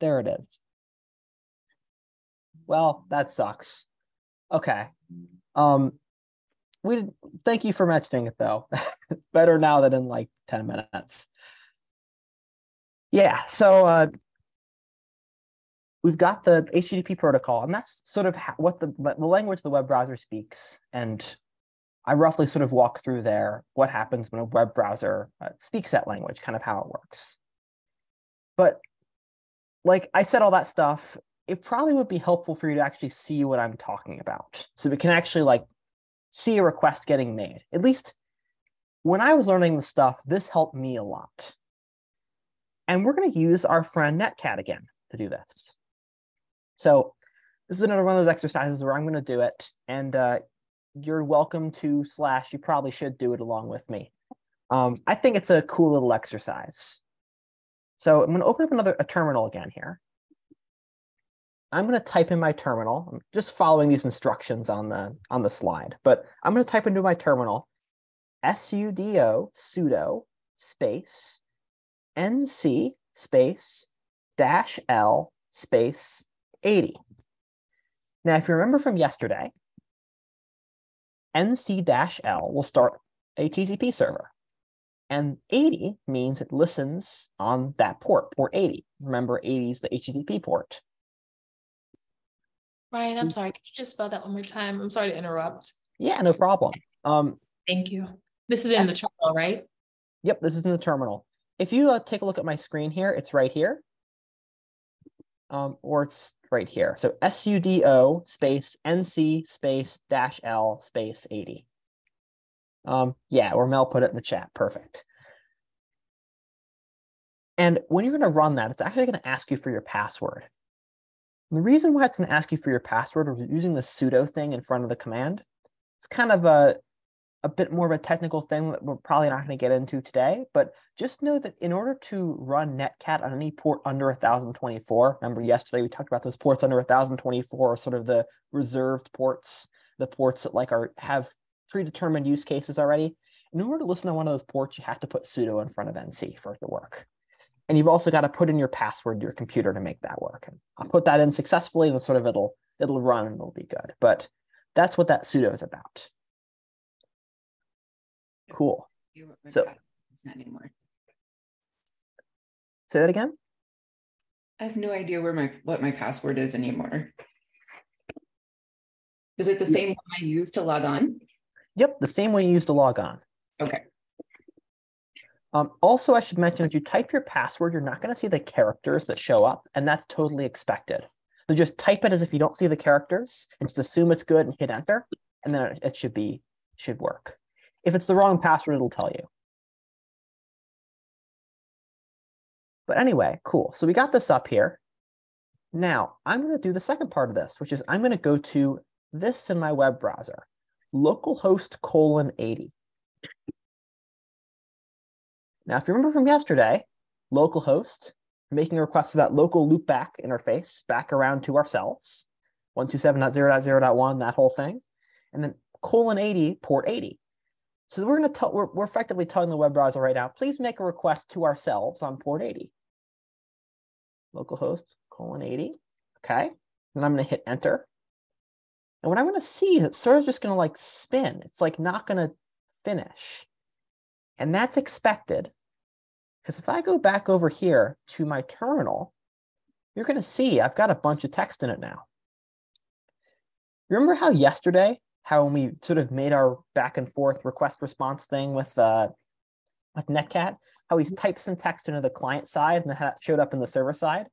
there it is. Well, that sucks. Okay. Um, we thank you for mentioning it though. Better now than in like 10 minutes. Yeah, so uh, we've got the HTTP protocol, and that's sort of what the, the language the web browser speaks. And I roughly sort of walk through there what happens when a web browser uh, speaks that language, kind of how it works. But like I said, all that stuff, it probably would be helpful for you to actually see what I'm talking about. So we can actually like see a request getting made. At least when I was learning the stuff, this helped me a lot. And we're going to use our friend Netcat again to do this. So this is another one of those exercises where I'm going to do it. And uh, you're welcome to slash, you probably should do it along with me. Um, I think it's a cool little exercise. So I'm going to open up another a terminal again here. I'm going to type in my terminal. I'm just following these instructions on the on the slide, but I'm going to type into my terminal sudo sudo space nc space dash l space 80. Now, if you remember from yesterday, nc dash l will start a TCP server. And 80 means it listens on that port, port 80. Remember, 80 is the HTTP port. Ryan, I'm sorry. Could you just spell that one more time? I'm sorry to interrupt. Yeah, no problem. Um, Thank you. This is in the terminal, right? Yep, this is in the terminal. If you uh, take a look at my screen here, it's right here. Um, or it's right here. So sudo space nc space dash l space 80. Um, yeah, or Mel put it in the chat. Perfect. And when you're going to run that, it's actually going to ask you for your password. And the reason why it's going to ask you for your password or using the sudo thing in front of the command, it's kind of a a bit more of a technical thing that we're probably not going to get into today, but just know that in order to run netcat on any port under 1024, remember yesterday we talked about those ports under 1024, sort of the reserved ports, the ports that like are have predetermined use cases already. In order to listen to one of those ports, you have to put sudo in front of nc for it to work. And you've also got to put in your password to your computer to make that work. And I'll put that in successfully, and sort of it'll it'll run and it'll be good. But that's what that sudo is about. Cool. So it's not anymore. Say that again. I have no idea where my what my password is anymore. Is it the same one I use to log on? Yep, the same way you use to log on. Okay. Um, also, I should mention, as you type your password, you're not going to see the characters that show up, and that's totally expected. So just type it as if you don't see the characters, and just assume it's good and hit enter, and then it, it should be should work. If it's the wrong password, it'll tell you. But anyway, cool. So we got this up here. Now I'm going to do the second part of this, which is I'm going to go to this in my web browser, localhost colon 80. Now, if you remember from yesterday, localhost, making a request to that local loopback interface back around to ourselves, 127.0.0.1, that whole thing, and then colon 80, port 80. So we're going to tell, we're, we're effectively telling the web browser right now, please make a request to ourselves on port 80. Localhost colon 80. Okay. And I'm going to hit enter. And what I'm going to see is it's sort of just going to like spin. It's like not going to finish. And that's expected because if I go back over here to my terminal, you're going to see I've got a bunch of text in it now. Remember how yesterday how when we sort of made our back and forth request response thing with uh, with Netcat, how he's typed some text into the client side and that showed up in the server side.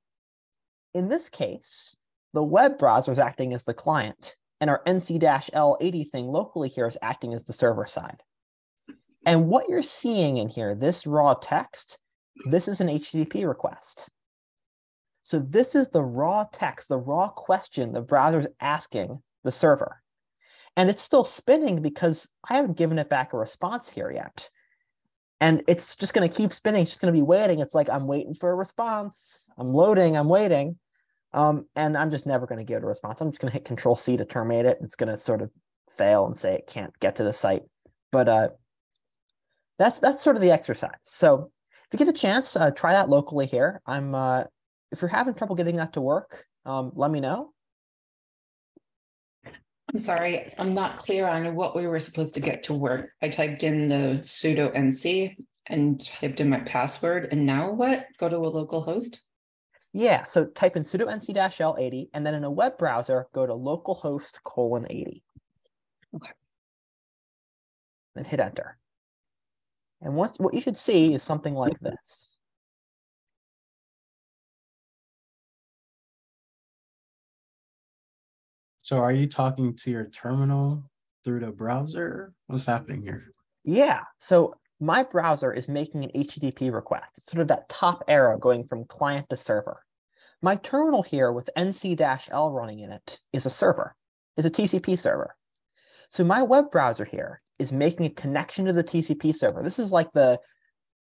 In this case, the web browser is acting as the client, and our nc-l80 thing locally here is acting as the server side. And what you're seeing in here, this raw text, this is an HTTP request. So this is the raw text, the raw question the browser is asking the server. And it's still spinning because I haven't given it back a response here yet. And it's just going to keep spinning. It's just going to be waiting. It's like I'm waiting for a response. I'm loading. I'm waiting. Um, and I'm just never going to give it a response. I'm just going to hit Control C to terminate it. It's going to sort of fail and say it can't get to the site. But uh, that's that's sort of the exercise. So if you get a chance, uh, try that locally here. I'm uh, if you're having trouble getting that to work, um, let me know. I'm sorry, I'm not clear on what we were supposed to get to work. I typed in the sudo nc and typed in my password and now what? Go to a local host? Yeah, so type in sudo nc-l 80 and then in a web browser, go to localhost colon 80. Okay. Then hit enter. And what, what you should see is something like mm-hmm. this. So are you talking to your terminal through the browser? What's happening here? Yeah, so my browser is making an HTTP request. It's sort of that top arrow going from client to server. My terminal here with nc-l running in it is a server, is a TCP server. So my web browser here is making a connection to the TCP server. This is like the,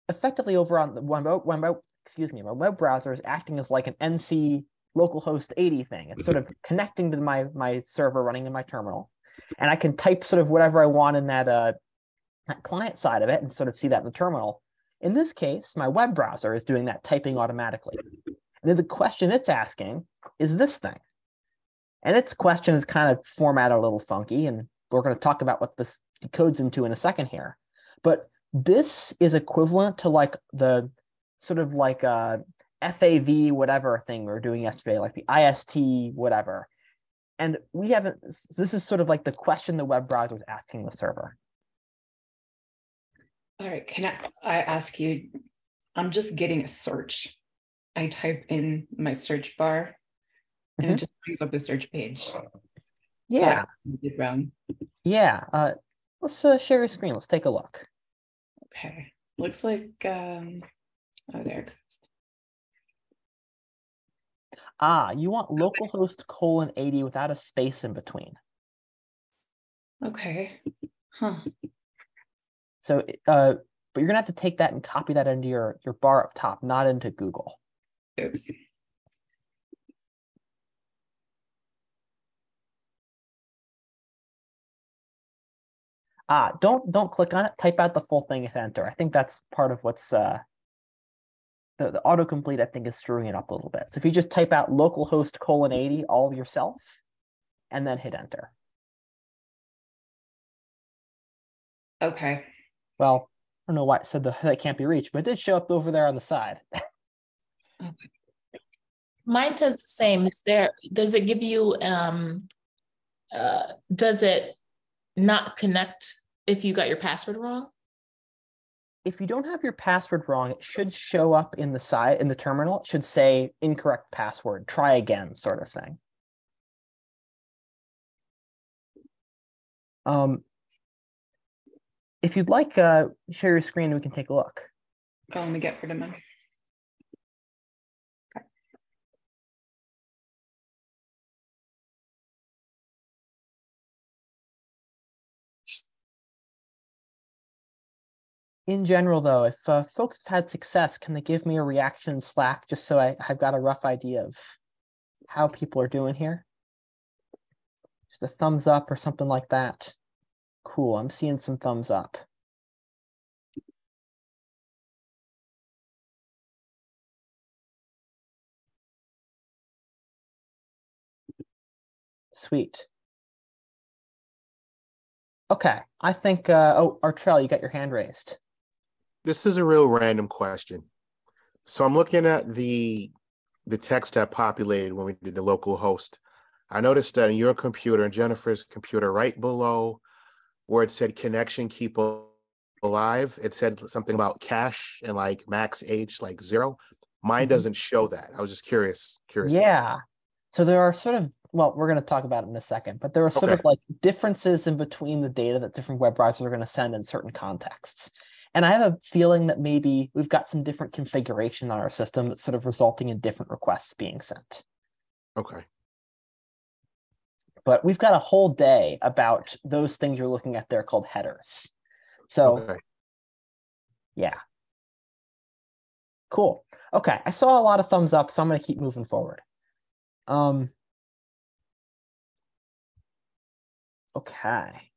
effectively over on the, when when excuse me, my web browser is acting as like an NC localhost 80 thing. It's sort of connecting to my, my server running in my terminal. And I can type sort of whatever I want in that, uh, that client side of it and sort of see that in the terminal. In this case, my web browser is doing that typing automatically. And then the question it's asking is this thing. And its question is kind of formatted a little funky, and we're going to talk about what this decodes into in a second here. But this is equivalent to like the sort of like uh, a FAV whatever thing we were doing yesterday, like the IST whatever. And we haven't, so this is sort of like the question the web browser is asking the server. All right, can I, I ask you, I'm just getting a search. I type in my search bar and Mhm. it just brings up a search page. Yeah, did wrong. yeah. Uh, let's uh, share your screen. Let's take a look. Okay, looks like, um, oh, there it goes. Ah, you want localhost colon 80 without a space in between. Okay, huh, So, uh, but you're gonna have to take that and copy that into your, your bar up top, not into Google. oops. Ah, don't don't click on it. Type out the full thing and enter. I think that's part of what's uh, the, the autocomplete. I think is screwing it up a little bit. So if you just type out localhost colon 80 all yourself, and then hit enter. Okay, Well, I don't know why it said the that can't be reached, but it did show up over there on the side. Mine says the same. Is there, does it give you, um, uh, does it not connect if you got your password wrong? if you don't have your password wrong, it should show up in the side in the terminal. It should say incorrect password, try again, sort of thing. Um, if you'd like, uh, share your screen and we can take a look. oh, let me get rid of mine. In general, though, if uh, folks have had success, can they give me a reaction in Slack just so I, I've got a rough idea of how people are doing here? Just a thumbs up or something like that. Cool, I'm seeing some thumbs up. Sweet. Okay, I think, uh, oh, Artrell, you got your hand raised. This is a real random question. So I'm looking at the the text that populated when we did the local host. I noticed that in your computer and Jennifer's computer, right below where it said connection keep alive, it said something about cache and like max age like zero. Mine Mhm. doesn't show that. I was just curious. Curious. Yeah. So there are sort of, well, we're going to talk about it in a second, but there are sort of like differences in between the data that different web browsers are going to send in certain contexts. And I have a feeling that maybe we've got some different configuration on our system that's sort of resulting in different requests being sent. Okay. But we've got a whole day about those things you're looking at there called headers. So Okay. Yeah. Cool. Okay. I saw a lot of thumbs up, so I'm going to keep moving forward. Um, okay.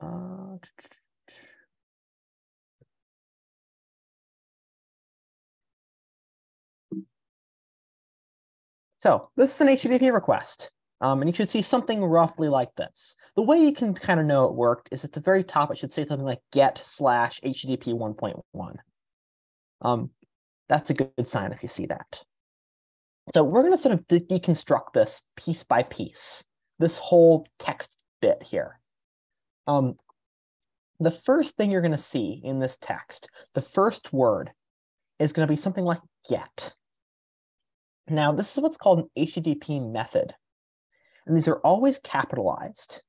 Uh, So this is an HTTP request. Um, and you should see something roughly like this. The way you can kind of know it worked is at the very top, it should say something like get slash HTTP 1.1. Um, that's a good sign if you see that. So we're going to sort of de deconstruct this piece by piece, this whole text bit here. Um, the first thing you're going to see in this text, the first word, is going to be something like get. Now, this is what's called an HTTP method. And these are always capitalized.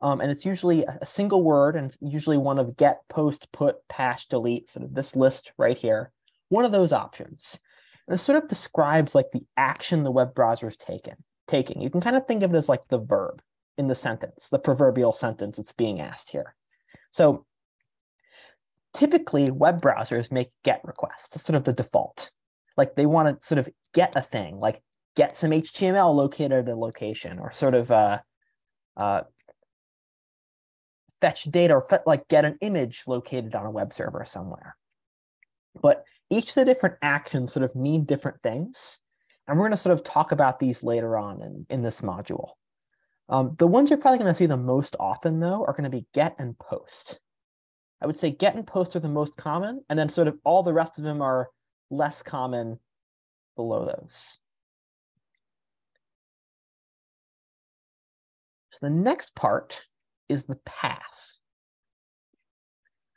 Um, and it's usually a single word, and it's usually one of get, post, put, patch, delete, sort of this list right here. One of those options. And this sort of describes like the action the web browser is taking. Taking. You can kind of think of it as like the verb in the sentence, the proverbial sentence that's being asked here. So typically web browsers make get requests. Sort of the default. Like they want to sort of get a thing, like get some HTML located at a location or sort of uh, uh, fetch data or like get an image located on a web server somewhere. But each of the different actions sort of mean different things. And we're going to sort of talk about these later on in, in this module. Um, the ones you're probably going to see the most often, though, are going to be get and post. I would say get and post are the most common, and then sort of all the rest of them are less common below those. So the next part is the path.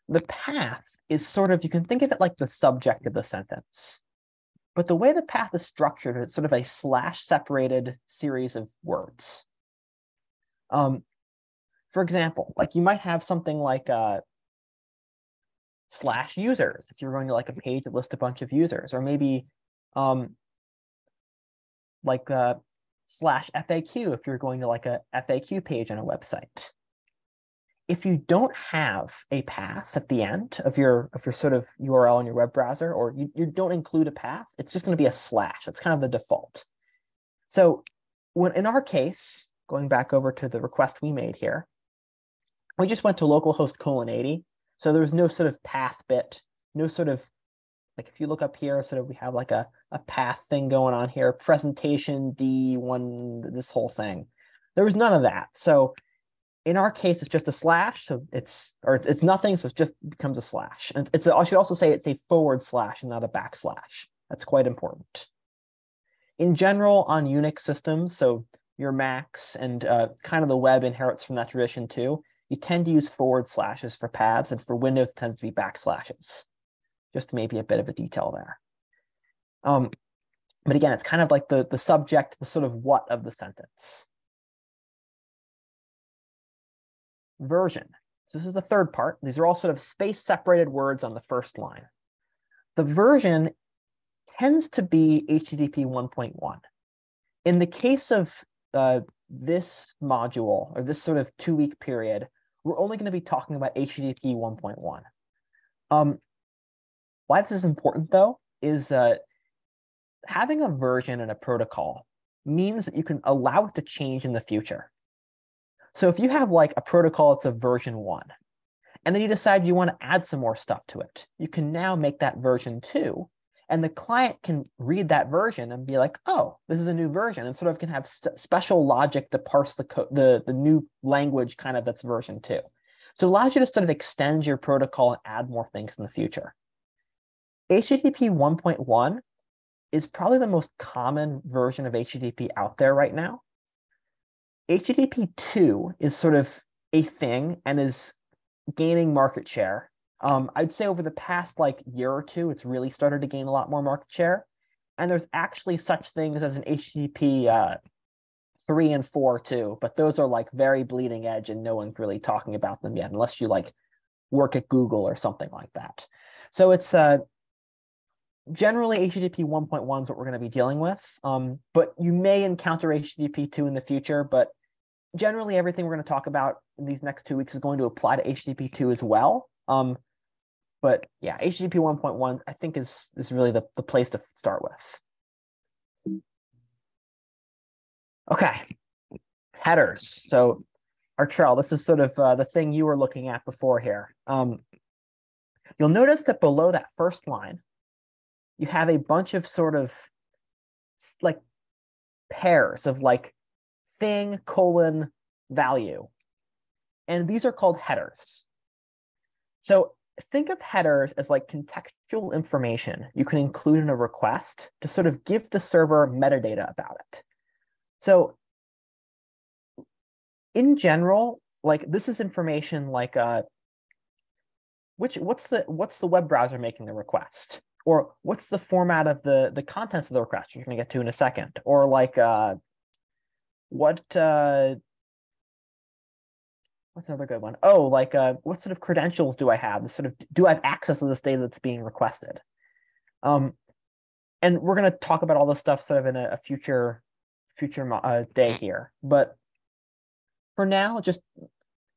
The path is sort of, you can think of it like the subject of the sentence. But the way the path is structured, it's sort of a slash separated series of words. Um, for example, like you might have something like uh, slash users if you're going to like a page that lists a bunch of users, or maybe um, like uh, slash FAQ if you're going to like a FAQ page on a website. If you don't have a path at the end of your of your sort of URL in your web browser, or you, you don't include a path, it's just going to be a slash. That's kind of the default. So when in our case, going back over to the request we made here, we just went to localhost colon 80. So there was no sort of path bit, no sort of like if you look up here, sort of we have like a, a path thing going on here, presentation D1, this whole thing. There was none of that. So in our case, it's just a slash. So it's, or it's, it's nothing. So it just becomes a slash. And it's, I should also say it's a forward slash and not a backslash. That's quite important. In general, on Unix systems, so your Macs and uh, kind of the web inherits from that tradition too, you tend to use forward slashes for paths, and for Windows, tends to be backslashes just maybe a bit of a detail there. Um, but again, it's kind of like the, the subject, the sort of what of the sentence. Version. So this is the third part. These are all sort of space separated words on the first line. The version tends to be HTTP 1.1. In the case of uh, this module or this sort of two week period, we're only going to be talking about HTTP 1.1. Um, why this is important though is uh, having a version and a protocol means that you can allow it to change in the future. So if you have like a protocol that's a version one, and then you decide you want to add some more stuff to it, you can now make that version two, and the client can read that version and be like, oh, this is a new version, and sort of can have special logic to parse the, the, the new language kind of that's version two. So it allows you to sort of extend your protocol and add more things in the future. HTTP 1.1 is probably the most common version of HTTP out there right now. HTTP 2 is sort of a thing and is gaining market share. Um, I'd say over the past like year or two, it's really started to gain a lot more market share. And there's actually such things as an HTTP uh, 3 and 4 too, but those are like very bleeding edge and no one's really talking about them yet, unless you like work at Google or something like that. So it's uh, generally HTTP 1.1 is what we're going to be dealing with, um, but you may encounter HTTP 2 in the future, but generally everything we're going to talk about in these next two weeks is going to apply to HTTP 2 as well. Um, but yeah, HTTP 1.1 I think is, is really the, the place to start with. Okay, headers. So Artrell, this is sort of uh, the thing you were looking at before here. Um, you'll notice that below that first line, you have a bunch of sort of like pairs of like thing colon value. And these are called headers. So think of headers as like contextual information you can include in a request to sort of give the server metadata about it. So in general, like this is information like uh, which what's the what's the web browser making the request? Or what's the format of the the contents of the request? You're gonna get to in a second. Or like uh, what uh, what's another good one? Oh, like uh, what sort of credentials do I have? Sort of do I have access to this data that's being requested? Um, and we're going to talk about all this stuff sort of in a, a future future uh, day here. But for now, just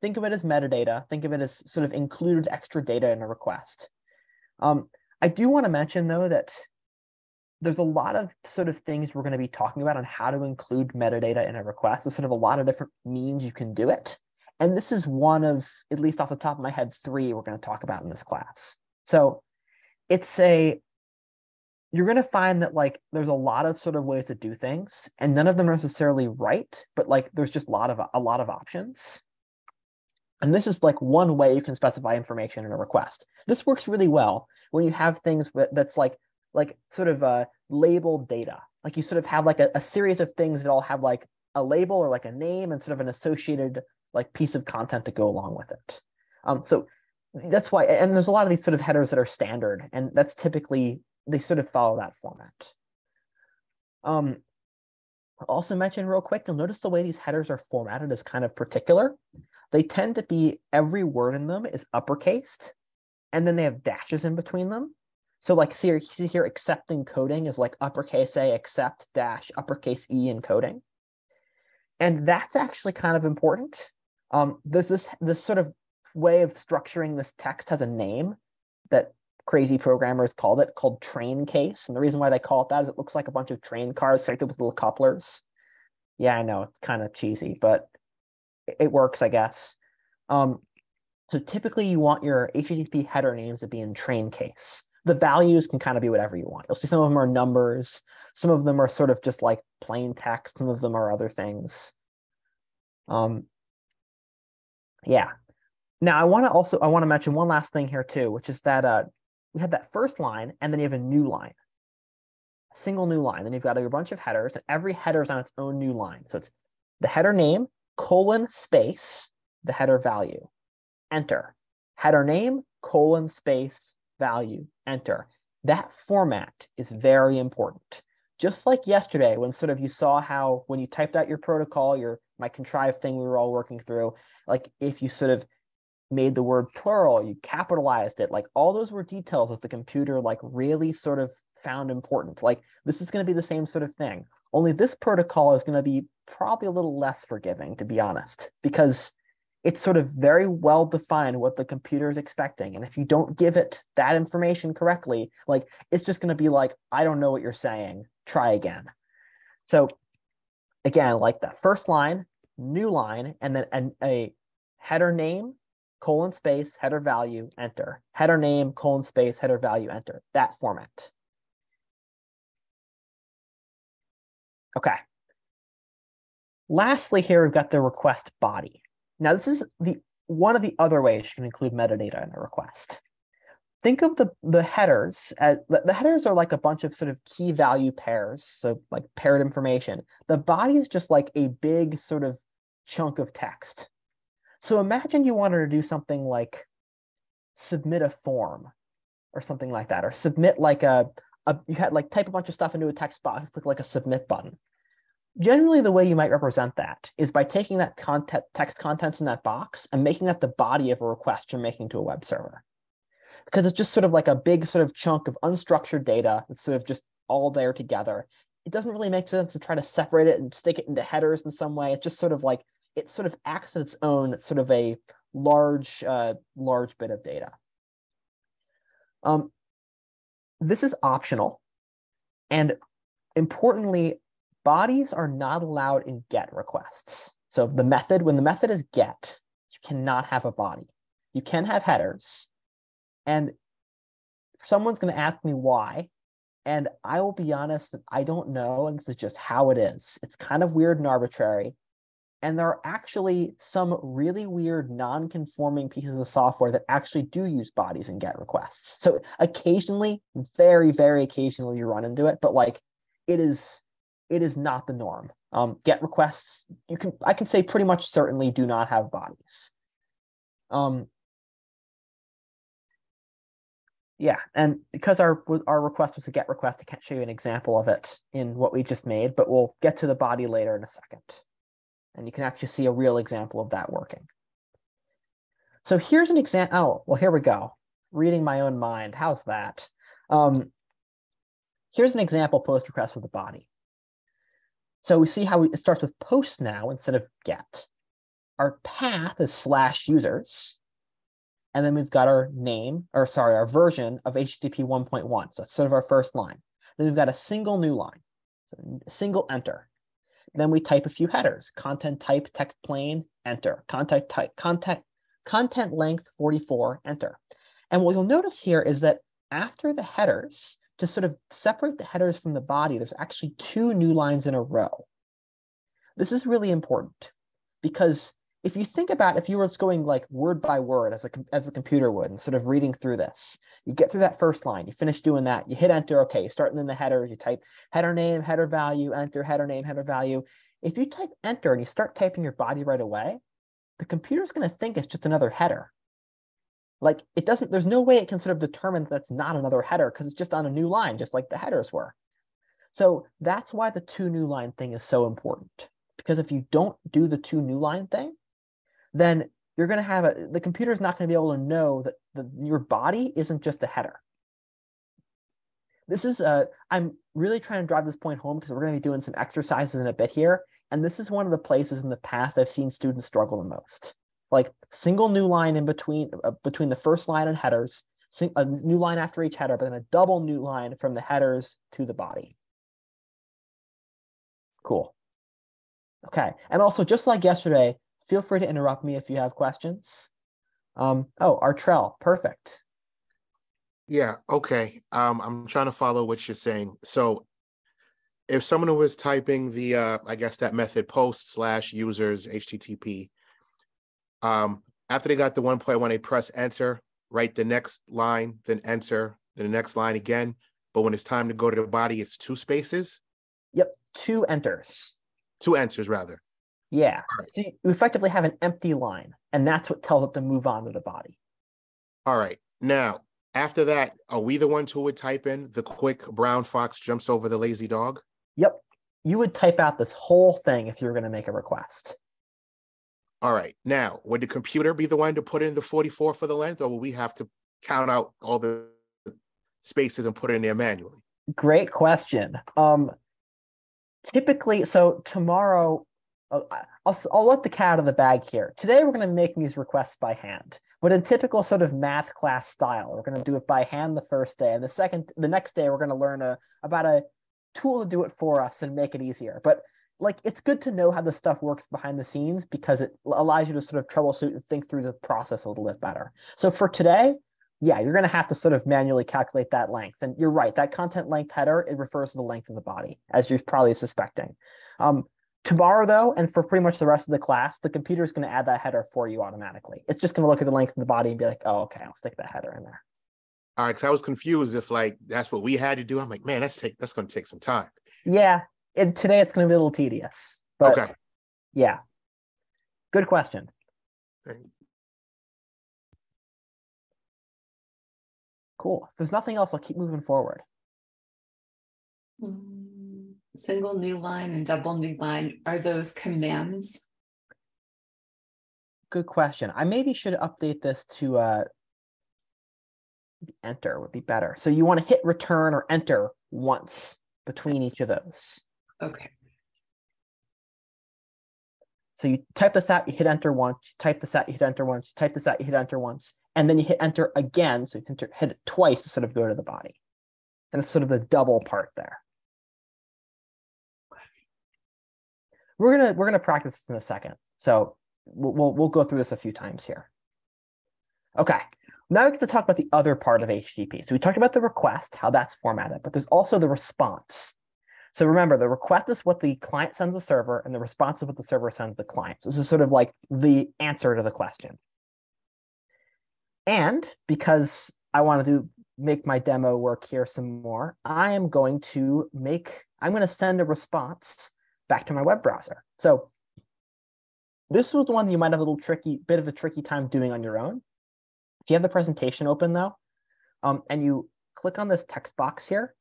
think of it as metadata. Think of it as sort of included extra data in a request. Um, I do want to mention though that there's a lot of sort of things we're going to be talking about on how to include metadata in a request. There's sort of a lot of different means you can do it. And this is one of, at least off the top of my head, three we're going to talk about in this class. So it's a, you're going to find that like there's a lot of sort of ways to do things and none of them are necessarily right, but like there's just a lot of, a lot of options. And this is like one way you can specify information in a request. This works really well when you have things that's like, like sort of uh, labeled data. Like you sort of have like a, a series of things that all have like a label or like a name and sort of an associated like piece of content to go along with it. Um, so that's why, and there's a lot of these sort of headers that are standard, and that's typically they sort of follow that format. Um, also mention real quick, you'll notice the way these headers are formatted is kind of particular. They tend to be every word in them is uppercased, and then they have dashes in between them. So like see here, see here accept encoding is like uppercase A accept dash uppercase E encoding. And that's actually kind of important um, this this this sort of way of structuring this text has a name that crazy programmers called it called train case. And the reason why they call it that is it looks like a bunch of train cars connected with little couplers. Yeah, I know it's kind of cheesy, but it works, I guess. Um, so typically you want your HTTP header names to be in train case. The values can kind of be whatever you want. You'll see some of them are numbers. Some of them are sort of just like plain text. Some of them are other things. Um, yeah. Now I want to also I want to mention one last thing here too, which is that uh, we had that first line and then you have a new line, a single new line. Then you've got a bunch of headers, and every header is on its own new line. So it's the header name colon space the header value, enter. Header name colon space value, enter. That format is very important. Just like yesterday, when sort of you saw how when you typed out your protocol, your my contrived thing we were all working through, like if you sort of made the word plural, you capitalized it, like all those were details that the computer like really sort of found important. Like this is going to be the same sort of thing. Only this protocol is going to be probably a little less forgiving, to be honest, because it's sort of very well defined what the computer is expecting. And if you don't give it that information correctly, like it's just going to be like, I don't know what you're saying. Try again. So again, like that first line, new line, and then a, a header name, colon space, header value, enter. Header name, colon space, header value, enter. That format. Okay. Lastly, here we've got the request body. Now, this is the one of the other ways you can include metadata in a request. Think of the, the headers as the, the headers are like a bunch of sort of key value pairs, so like paired information. The body is just like a big sort of chunk of text. So imagine you wanted to do something like submit a form or something like that, or submit like a, a you had like type a bunch of stuff into a text box, click like a submit button. Generally, the way you might represent that is by taking that content, text contents in that box and making that the body of a request you're making to a web server. Because it's just sort of like a big sort of chunk of unstructured data that's sort of just all there together. It doesn't really make sense to try to separate it and stick it into headers in some way. It's just sort of like it sort of acts on its own. It's sort of a large, uh, large bit of data. Um, this is optional. And importantly, bodies are not allowed in GET requests. So the method, when the method is GET, you cannot have a body. You can have headers. And someone's going to ask me why. And I will be honest, that I don't know, and this is just how it is. It's kind of weird and arbitrary. And there are actually some really weird non-conforming pieces of software that actually do use bodies and get requests. So occasionally, very, very occasionally you run into it, but like it is it is not the norm. Um, get requests, you can I can say pretty much certainly do not have bodies. Um, yeah, and because our our request was a get request, I can't show you an example of it in what we just made, but we'll get to the body later in a second. And you can actually see a real example of that working. So here's an example. Oh, well, here we go. Reading my own mind. How's that? Um, here's an example post request with the body. So we see how we, it starts with post now instead of get. Our path is slash users. And then we've got our name, or sorry, our version of HTTP 1.1. So that's sort of our first line. Then we've got a single new line, so single enter. Then we type a few headers, content type, text plain, enter, content type, content, content length 44, enter. And what you'll notice here is that after the headers, to sort of separate the headers from the body, there's actually two new lines in a row. This is really important because if you think about if you were just going like word by word as a as the computer would and sort of reading through this, you get through that first line, you finish doing that, you hit enter, okay, you start in the header, you type header name, header value, enter, header name, header value. If you type enter and you start typing your body right away, the computer's going to think it's just another header. Like it doesn't, there's no way it can sort of determine that's not another header because it's just on a new line, just like the headers were. So that's why the two new line thing is so important. Because if you don't do the two new line thing, then you're going to have a, the computer is not going to be able to know that the, your body isn't just a header. This is, uh, I'm really trying to drive this point home because we're going to be doing some exercises in a bit here. And this is one of the places in the past I've seen students struggle the most. Like single new line in between, uh, between the first line and headers, a new line after each header, but then a double new line from the headers to the body. Cool. Okay. And also, just like yesterday, feel free to interrupt me if you have questions. Um, oh, Artrell, perfect. Yeah, okay. Um, I'm trying to follow what you're saying. So if someone was typing the uh, I guess that method post slash users HTTP, um, after they got the 1.1, they press enter, write the next line, then enter, then the next line again. But when it's time to go to the body, it's two spaces. Yep, two enters. Two enters rather. Yeah. So you effectively have an empty line, and that's what tells it to move on to the body. All right. Now, after that, are we the ones who would type in the quick brown fox jumps over the lazy dog? Yep. You would type out this whole thing if you were going to make a request. All right. Now, would the computer be the one to put in the 44 for the length, or will we have to count out all the spaces and put it in there manually? Great question. Um, typically, so tomorrow I'll, I'll let the cat out of the bag here. Today, we're going to make these requests by hand. But in typical sort of math class style, we're going to do it by hand the first day. And the second, the next day, we're going to learn a, about a tool to do it for us and make it easier. But like, it's good to know how the stuff works behind the scenes because it allows you to sort of troubleshoot and think through the process a little bit better. So for today, yeah, you're going to have to sort of manually calculate that length. And you're right, that content length header, it refers to the length of the body, as you're probably suspecting. Um, Tomorrow, though, and for pretty much the rest of the class, the computer is going to add that header for you automatically. It's just going to look at the length of the body and be like, oh, okay, I'll stick that header in there. All right, because I was confused if like that's what we had to do. I'm like, man, that's take that's going to take some time. Yeah, and today it's going to be a little tedious. But okay. Yeah. Good question. Cool. If there's nothing else, I'll keep moving forward. Mm single new line and double new line, are those commands? Good question. I maybe should update this to uh, enter would be better. So you want to hit return or enter once between each of those. Okay. So you type this out, you hit enter once, you type this out, you hit enter once, you type this out, you hit enter once, and then you hit enter again. So you can hit it twice to sort of go to the body. And it's sort of the double part there. We're gonna we're gonna practice this in a second. So we'll we'll go through this a few times here. Okay, Now we get to talk about the other part of HTTP. So we talked about the request, how that's formatted, but there's also the response. So remember, the request is what the client sends the server, and the response is what the server sends the client. So this is sort of like the answer to the question. And because I want to make my demo work here some more, I am going to make, I'm going to send a response back to my web browser. So this was one you might have a little tricky, bit of a tricky time doing on your own. If you have the presentation open though, um, and you click on this text box here,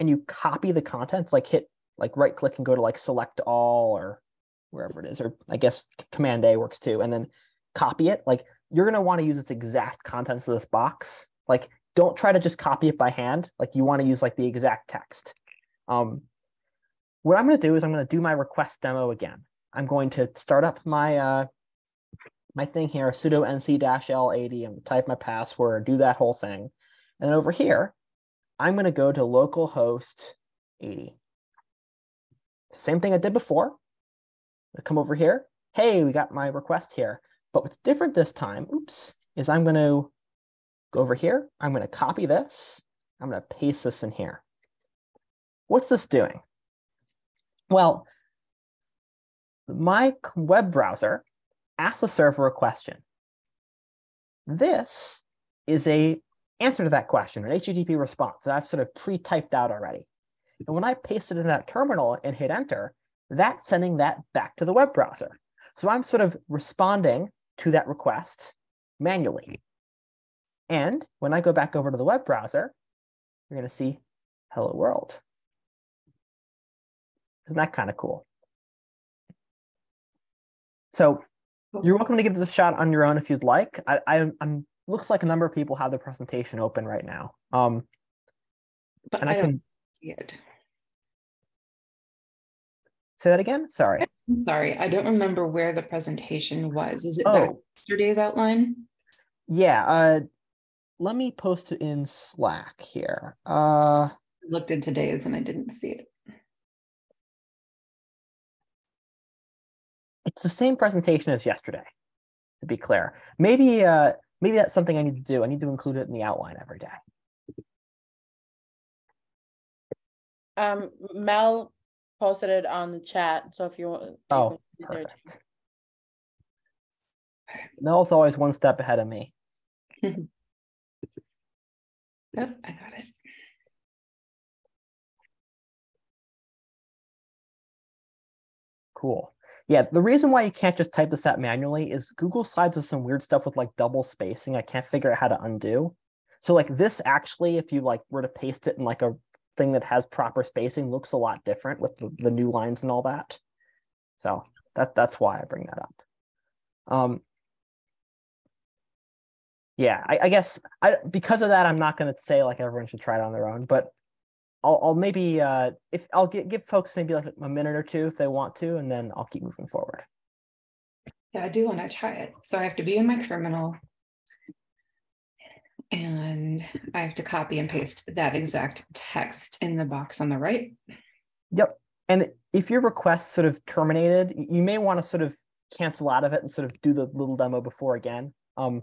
and you copy the contents, like hit like right click and go to like select all or wherever it is, or I guess Command A works too, and then copy it. Like you're gonna want to use its exact contents of this box. Like don't try to just copy it by hand. Like you want to use like the exact text. Um, what I'm going to do is I'm going to do my request demo again. I'm going to start up my uh, my thing here, sudo nc-l80, and type my password, do that whole thing. And then over here, I'm going to go to localhost 80. Same thing I did before. I come over here. Hey, we got my request here. But what's different this time, oops, is I'm going to go over here. I'm going to copy this. I'm going to paste this in here. What's this doing? Well, my web browser asks the server a question. This is a answer to that question, an HTTP response that I've sort of pre-typed out already. And when I paste it in that terminal and hit enter, that's sending that back to the web browser. So I'm sort of responding to that request manually. And when I go back over to the web browser, you're going to see hello world. Isn't that kind of cool? So you're welcome to give this a shot on your own if you'd like. I, I, am looks like a number of people have the presentation open right now. Um, But and I I can see it. say that again. Sorry. I'm sorry, I don't remember where the presentation was. Is it Oh. yesterday's outline? Yeah. Uh, let me post it in Slack here. Uh, I Looked in today's and I didn't see it. It's the same presentation as yesterday. To be clear, maybe uh, maybe that's something I need to do. I need to include it in the outline every day. Um, Mel posted it on the chat, so if you want. you Oh, can see there too. Perfect. Mel's always one step ahead of me. Yep, I got it. Cool. Yeah, the reason why you can't just type this out manually is Google Slides with some weird stuff with like double spacing. I can't figure out how to undo. So like this actually, if you like were to paste it in like a thing that has proper spacing, looks a lot different with the, the new lines and all that. So that that's why I bring that up. Um, yeah, I, I guess I because of that, I'm not going to say like everyone should try it on their own, but I'll, I'll maybe uh, if I'll gi- give folks maybe like a minute or two if they want to, and then I'll keep moving forward. Yeah, I do want to try it. So I have to be in my terminal. And I have to copy and paste that exact text in the box on the right. Yep. And if your request sort of terminated, you may want to sort of cancel out of it and sort of do the little demo before again. Um,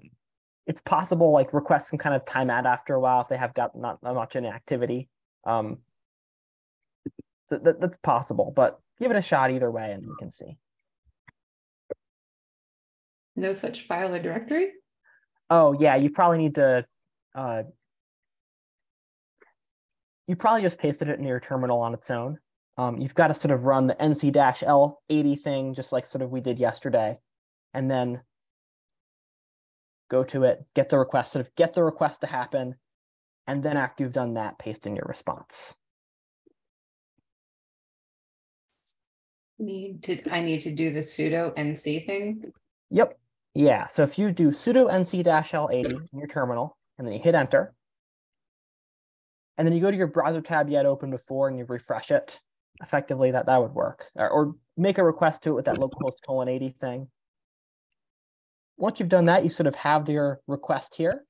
it's possible like requests can kind of time out after a while if they have got not, not much in activity. Um, so that, that's possible, but give it a shot either way and you can see. No such file or directory. Oh yeah, you probably need to. Uh, you probably just pasted it in your terminal on its own. Um, you've got to sort of run the nc-l80 thing, just like sort of we did yesterday, and then go to it, get the request, sort of get the request to happen, and then after you've done that, paste in your response. Need to, I need to do the sudo nc thing. Yep. Yeah. So if you do sudo nc-l80 in your terminal, and then you hit enter, and then you go to your browser tab you had open before and you refresh it, effectively that that would work. Or, or make a request to it with that localhost colon 80 thing. Once you've done that, you sort of have your request here,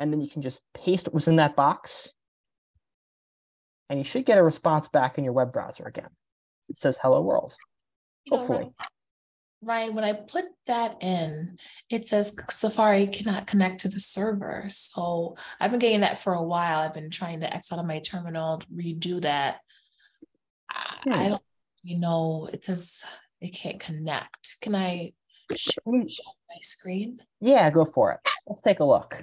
and then you can just paste what was in that box, and you should get a response back in your web browser again. It says hello world. You know, Hopefully. Ryan, when I put that in, it says Safari cannot connect to the server. So I've been getting that for a while. I've been trying to X out of my terminal, redo that. I, I Hmm. don't, you know, it says it can't connect. Can I share Hmm. my screen? Yeah, go for it. Let's take a look.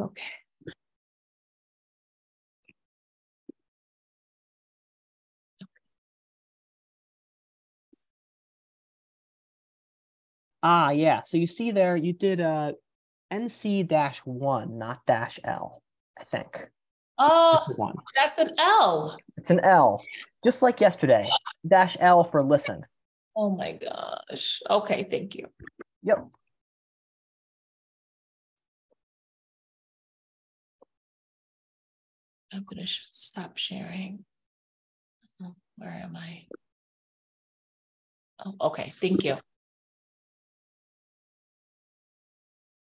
Okay. Ah, yeah. So you see there, you did uh, NC dash one, not dash L, I think. Oh, That's the one. that's an L. It's an L, just like yesterday. Dash L for listen. Oh my gosh. Okay, thank you. Yep. I'm gonna sh- stop sharing. Oh, Where am I? Oh, okay, thank you.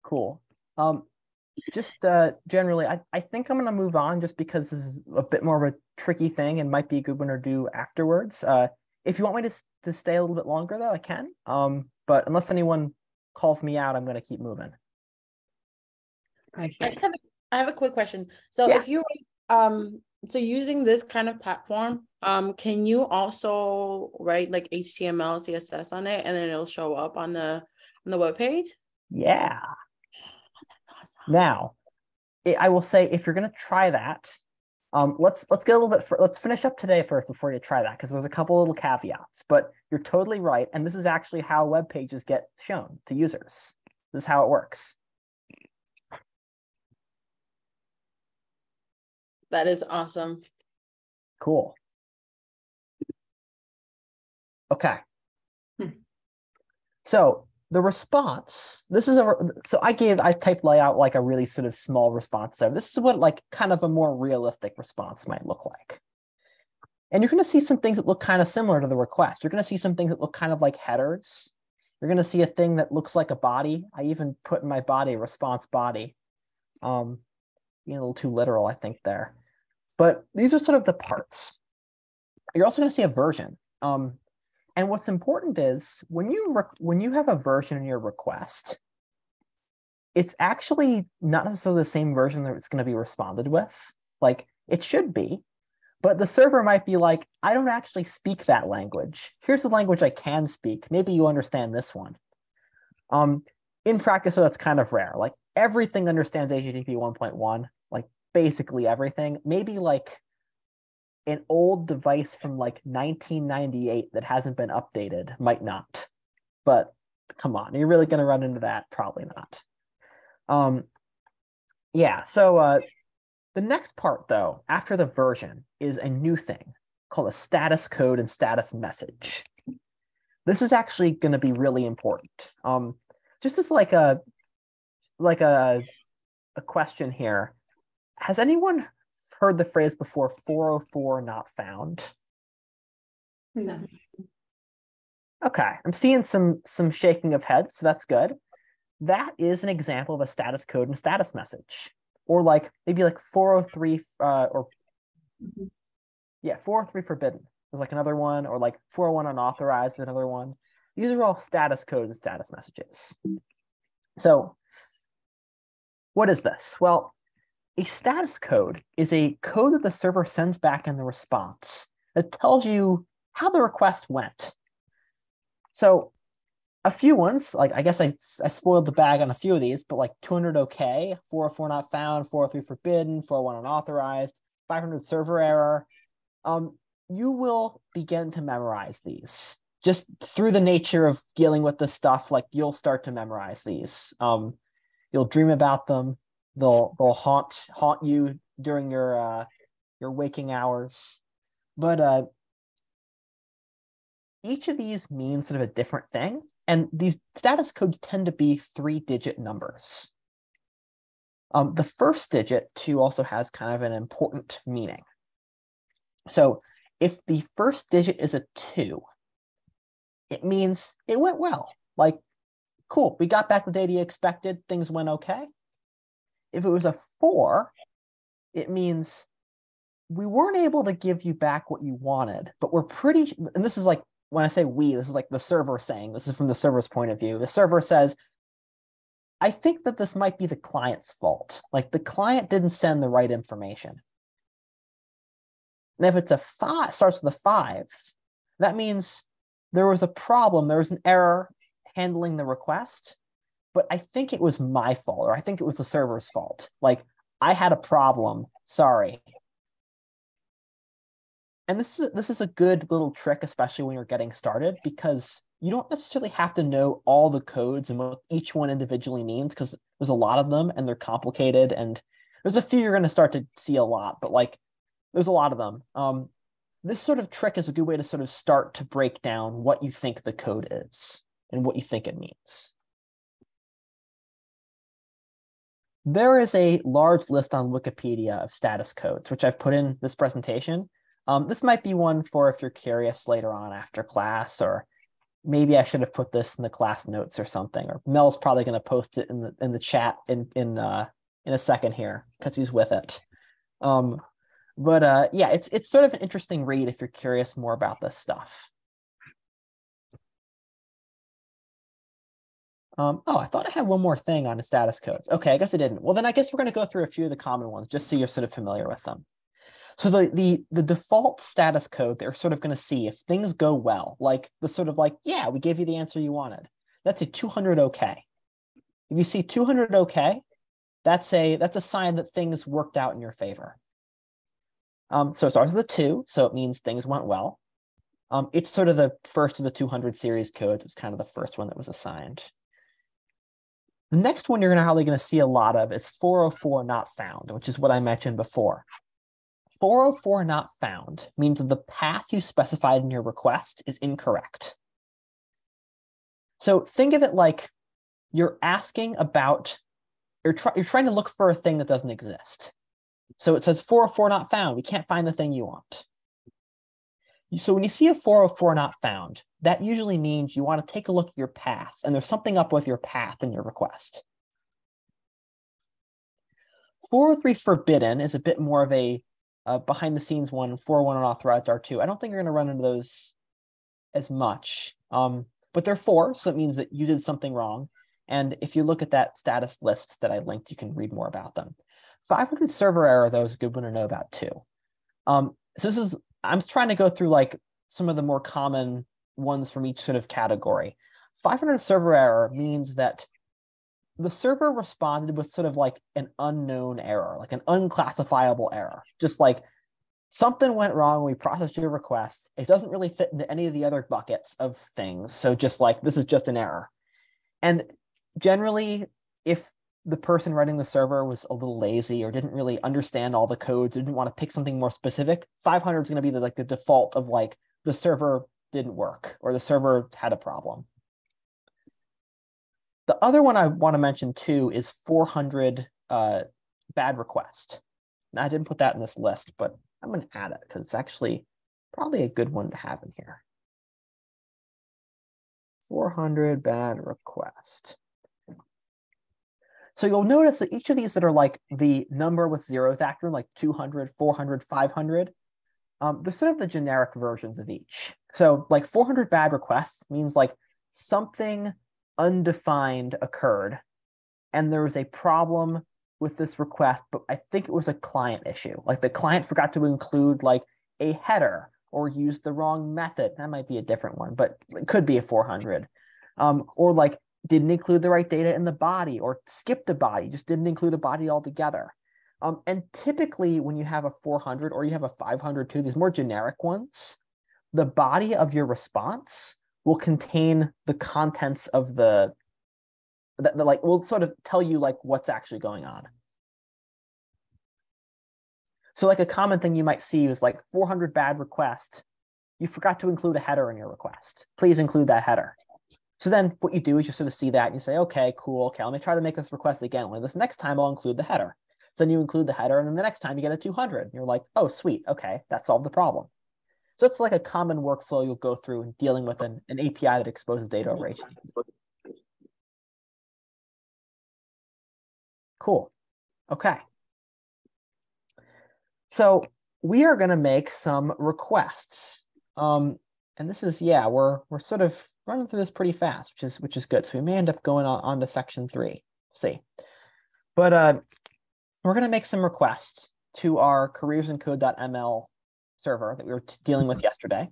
Cool. Um, just uh, generally, I, I think I'm gonna move on just because this is a bit more of a tricky thing and might be a good one to do afterwards. Uh, if you want me to to stay a little bit longer though, I can. Um, but unless anyone calls me out, I'm gonna keep moving. I I just have, a- I have a quick question. So Yeah. if you, um, so using this kind of platform, um, can you also write like HTML, CSS on it, and then it'll show up on the on the web page Yeah. Awesome. Now, I will say if you're gonna try that, um, let's let's get a little bit. fur- let's finish up today first before you try that because there's a couple of little caveats. But you're totally right, and this is actually how web pages get shown to users. This is how it works. That is awesome. Cool. Okay. Hmm. So the response, this is a, so I gave, I typed layout like a really sort of small response there. This is what like kind of a more realistic response might look like. And you're going to see some things that look kind of similar to the request. You're going to see some things that look kind of like headers. You're going to see a thing that looks like a body. I even put in my body response body. Um, being a little too literal, I think there. But these are sort of the parts. You're also going to see a version. Um, and what's important is when you when you have a version in your request, it's actually not necessarily the same version that it's going to be responded with. Like it should be, but the server might be like, I don't actually speak that language. Here's the language I can speak. Maybe you understand this one. Um, in practice, so that's kind of rare. Like everything understands HTTP 1.1, like basically everything. Maybe like an old device from like 1998 that hasn't been updated might not. But come on, you're you really going to run into that? Probably not. Um, yeah. So uh, the next part, though, after the version, is a new thing called a status code and status message. This is actually going to be really important. Um, just as like a like a a question here, has anyone heard the phrase before 404 not found? No. Okay, I'm seeing some some shaking of heads, so that's good. That is an example of a status code and status message, or like maybe like 403 uh, or yeah, 403 forbidden. There's like another one, or like 401 unauthorized, is another one. These are all status code and status messages. So, what is this? Well, a status code is a code that the server sends back in the response that tells you how the request went. So a few ones, like I guess I, I spoiled the bag on a few of these, but like 200 okay, 404 not found, 403 forbidden, 401 unauthorized, 500 server error. Um, you will begin to memorize these just through the nature of dealing with this stuff. Like you'll start to memorize these. Um, you'll dream about them. They'll they'll haunt haunt you during your uh, your waking hours. But uh, each of these means sort of a different thing. And these status codes tend to be three digit numbers. Um, the first digit, two, also has kind of an important meaning. So if the first digit is a two, it means it went well. Like, cool, we got back the data you expected, things went okay. If it was a four, it means we weren't able to give you back what you wanted, but we're pretty, and this is like when I say we, this is like the server saying, this is from the server's point of view. The server says, I think that this might be the client's fault. Like the client didn't send the right information. And if it's a five, starts with a five, that means there was a problem, there was an error handling the request, but I think it was my fault, or I think it was the server's fault. Like I had a problem, sorry. And this is this is a good little trick, especially when you're getting started, because you don't necessarily have to know all the codes and what each one individually means, because there's a lot of them and they're complicated. And there's a few you're going to start to see a lot, but like there's a lot of them. Um, this sort of trick is a good way to sort of start to break down what you think the code is and what you think it means. There is a large list on Wikipedia of status codes, which I've put in this presentation. Um, this might be one for if you're curious later on after class, or maybe I should have put this in the class notes or something. Or Mel's probably going to post it in the in the chat in in uh, in a second here because he's with it. Um, but uh, yeah, it's it's sort of an interesting read if you're curious more about this stuff. Um, oh, I thought I had one more thing on the status codes. Okay, I guess I didn't. Well, then I guess we're going to go through a few of the common ones just so you're sort of familiar with them. So the the the default status code they're sort of going to see if things go well, like the sort of like, yeah, we gave you the answer you wanted. That's a 200 okay. If you see 200 okay, that's a that's a sign that things worked out in your favor. Um, so it starts with a two, so it means things went well. Um, it's sort of the first of the 200 series codes. It's kind of the first one that was assigned. The next one you're gonna probably gonna see a lot of is 404 not found, which is what I mentioned before. 404 not found means that the path you specified in your request is incorrect. So think of it like you're asking about, you're, try, you're trying to look for a thing that doesn't exist. So it says 404 not found. We can't find the thing you want. So when you see a 404 not found, that usually means you want to take a look at your path and there's something up with your path in your request. 403 forbidden is a bit more of a uh, behind the scenes one, 401 unauthorized R2. I don't think you're going to run into those as much, um, but they're four, so it means that you did something wrong. And if you look at that status list that I linked, you can read more about them. 500 server error, though, is a good one to know about too. Um, so this is, I'm trying to go through like some of the more common ones from each sort of category. 500 server error means that the server responded with sort of like an unknown error, like an unclassifiable error, just like something went wrong. We processed your request. It doesn't really fit into any of the other buckets of things. So just like this is just an error. And generally, if the person running the server was a little lazy or didn't really understand all the codes or didn't want to pick something more specific, 500 is going to be the, like the default of like the server didn't work or the server had a problem. The other one I want to mention too is 400 uh, bad request. Now, I didn't put that in this list, but I'm going to add it because it's actually probably a good one to have in here. 400 bad request. So you'll notice that each of these that are like the number with zeros after them, like 200, 400, 500, um, they're sort of the generic versions of each. So like 400 bad requests means like something undefined occurred and there was a problem with this request, but I think it was a client issue. Like the client forgot to include like a header or used the wrong method. That might be a different one, but it could be a 400. Um, or like didn't include the right data in the body or skipped the body, just didn't include a body altogether. Um, and typically, when you have a 400 or you have a 500 too, these more generic ones, the body of your response will contain the contents of the that like will sort of tell you like what's actually going on. So like a common thing you might see is like 400 bad request. You forgot to include a header in your request. Please include that header. So then what you do is you sort of see that and you say, okay, cool. Okay, let me try to make this request again. Well, this next time I'll include the header. So then you include the header, and then the next time you get a 200. You're like, oh, sweet. Okay, that solved the problem. So it's like a common workflow you'll go through in dealing with an, an API that exposes data over HTTP. Cool. Okay. So we are going to make some requests. Um, and this is yeah, we're we're sort of running through this pretty fast, which is which is good. So we may end up going on, on to section three. Let's see. But uh, we're gonna make some requests to our careersincode.ml server that we were dealing with yesterday.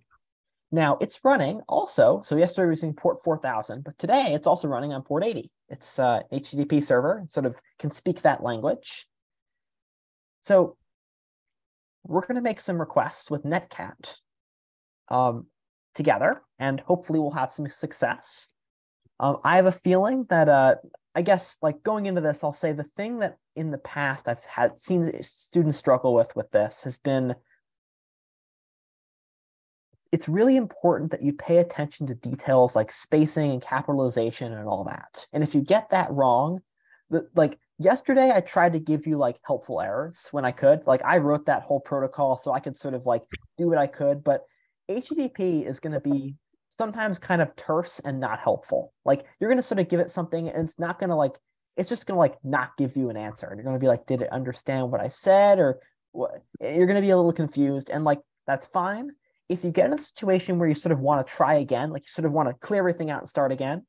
Now it's running also. So yesterday we were using port 4000, but today it's also running on port 80. It's uh, HTTP server, it sort of can speak that language. So we're going to make some requests with Netcat um, together, and hopefully we'll have some success. Um, I have a feeling that, uh, I guess, like going into this, I'll say the thing that in the past I've had seen students struggle with with this has been it's really important that you pay attention to details like spacing and capitalization and all that. And if you get that wrong, the, like yesterday I tried to give you like helpful errors when I could. Like I wrote that whole protocol so I could sort of like do what I could, but HTTP is going to be sometimes kind of terse and not helpful. Like you're going to sort of give it something and it's not going to like it's just going to like not give you an answer. And you're going to be like did it understand what I said or what? You're going to be a little confused and like that's fine if you get in a situation where you sort of want to try again, like you sort of want to clear everything out and start again,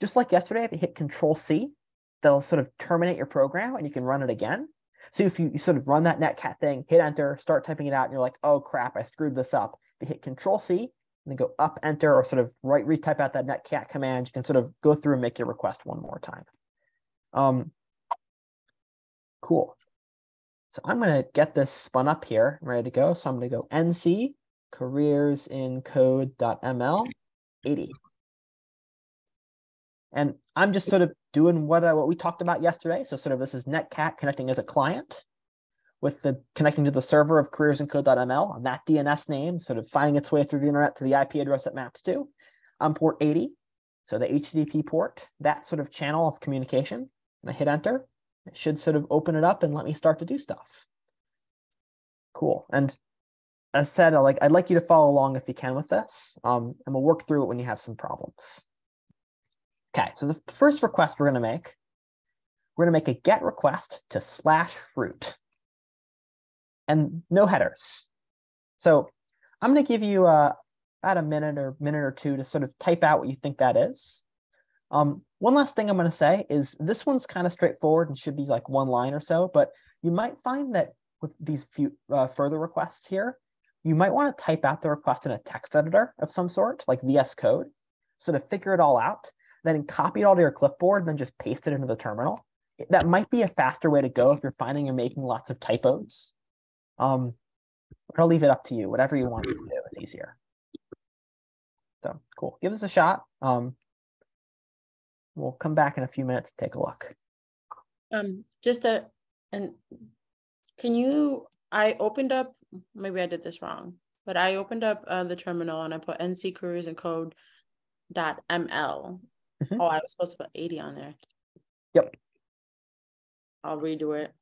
just like yesterday, if you hit Control C, that'll sort of terminate your program and you can run it again. So if you, you sort of run that netcat thing, hit enter, start typing it out, and you're like, oh crap, I screwed this up. Hit Control C and then go up enter or sort of right retype out that netcat command, you can sort of go through and make your request one more time. Um, cool. So I'm going to get this spun up here, ready to go. So I'm going to go NC careers in code.ml 80. And I'm just sort of doing what, uh, what we talked about yesterday. So sort of this is Netcat connecting as a client with the connecting to the server of careersincode.ml and that DNS name, sort of finding its way through the internet to the IP address it maps to. On port 80, so the HTTP port, that sort of channel of communication. And I hit enter, it should sort of open it up and let me start to do stuff. Cool. And as said, I like I'd like you to follow along if you can with this, um, and we'll work through it when you have some problems. Okay, so the first request we're going to make, we're going to make a GET request to slash fruit, and no headers. So I'm going to give you uh, about a minute or minute or two to sort of type out what you think that is. Um, one last thing I'm going to say is this one's kind of straightforward and should be like one line or so, but you might find that with these few uh, further requests here, you might want to type out the request in a text editor of some sort, like VS Code. So to figure it all out, then copy it all to your clipboard, then just paste it into the terminal. That might be a faster way to go if you're finding you're making lots of typos. Um, I'll leave it up to you. Whatever you want to do is easier. So cool. Give us a shot. Um, we'll come back in a few minutes to take a look. Um, just a and can you? I opened up maybe I did this wrong, but I opened up uh, the terminal and I put NC careers and code dot ml. Mm-hmm. Oh, I was supposed to put 80 on there. Yep. I'll redo it.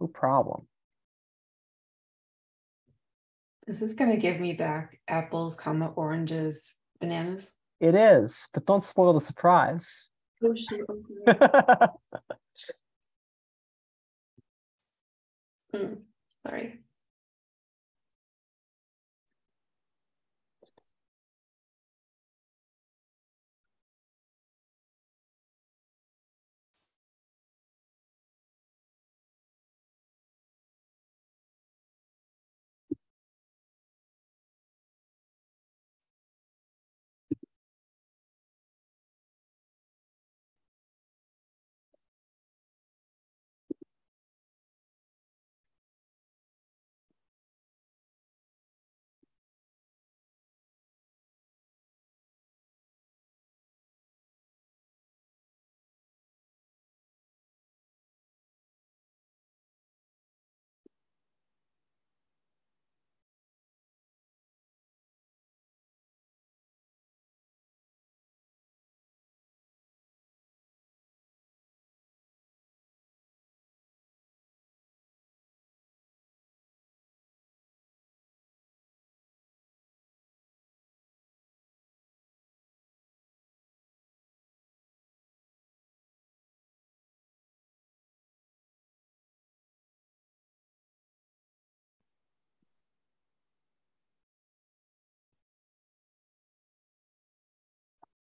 No problem. This is this going to give me back apples, comma, oranges, bananas? It is, but don't spoil the surprise. Oh, shoot. Okay. mm. Sorry.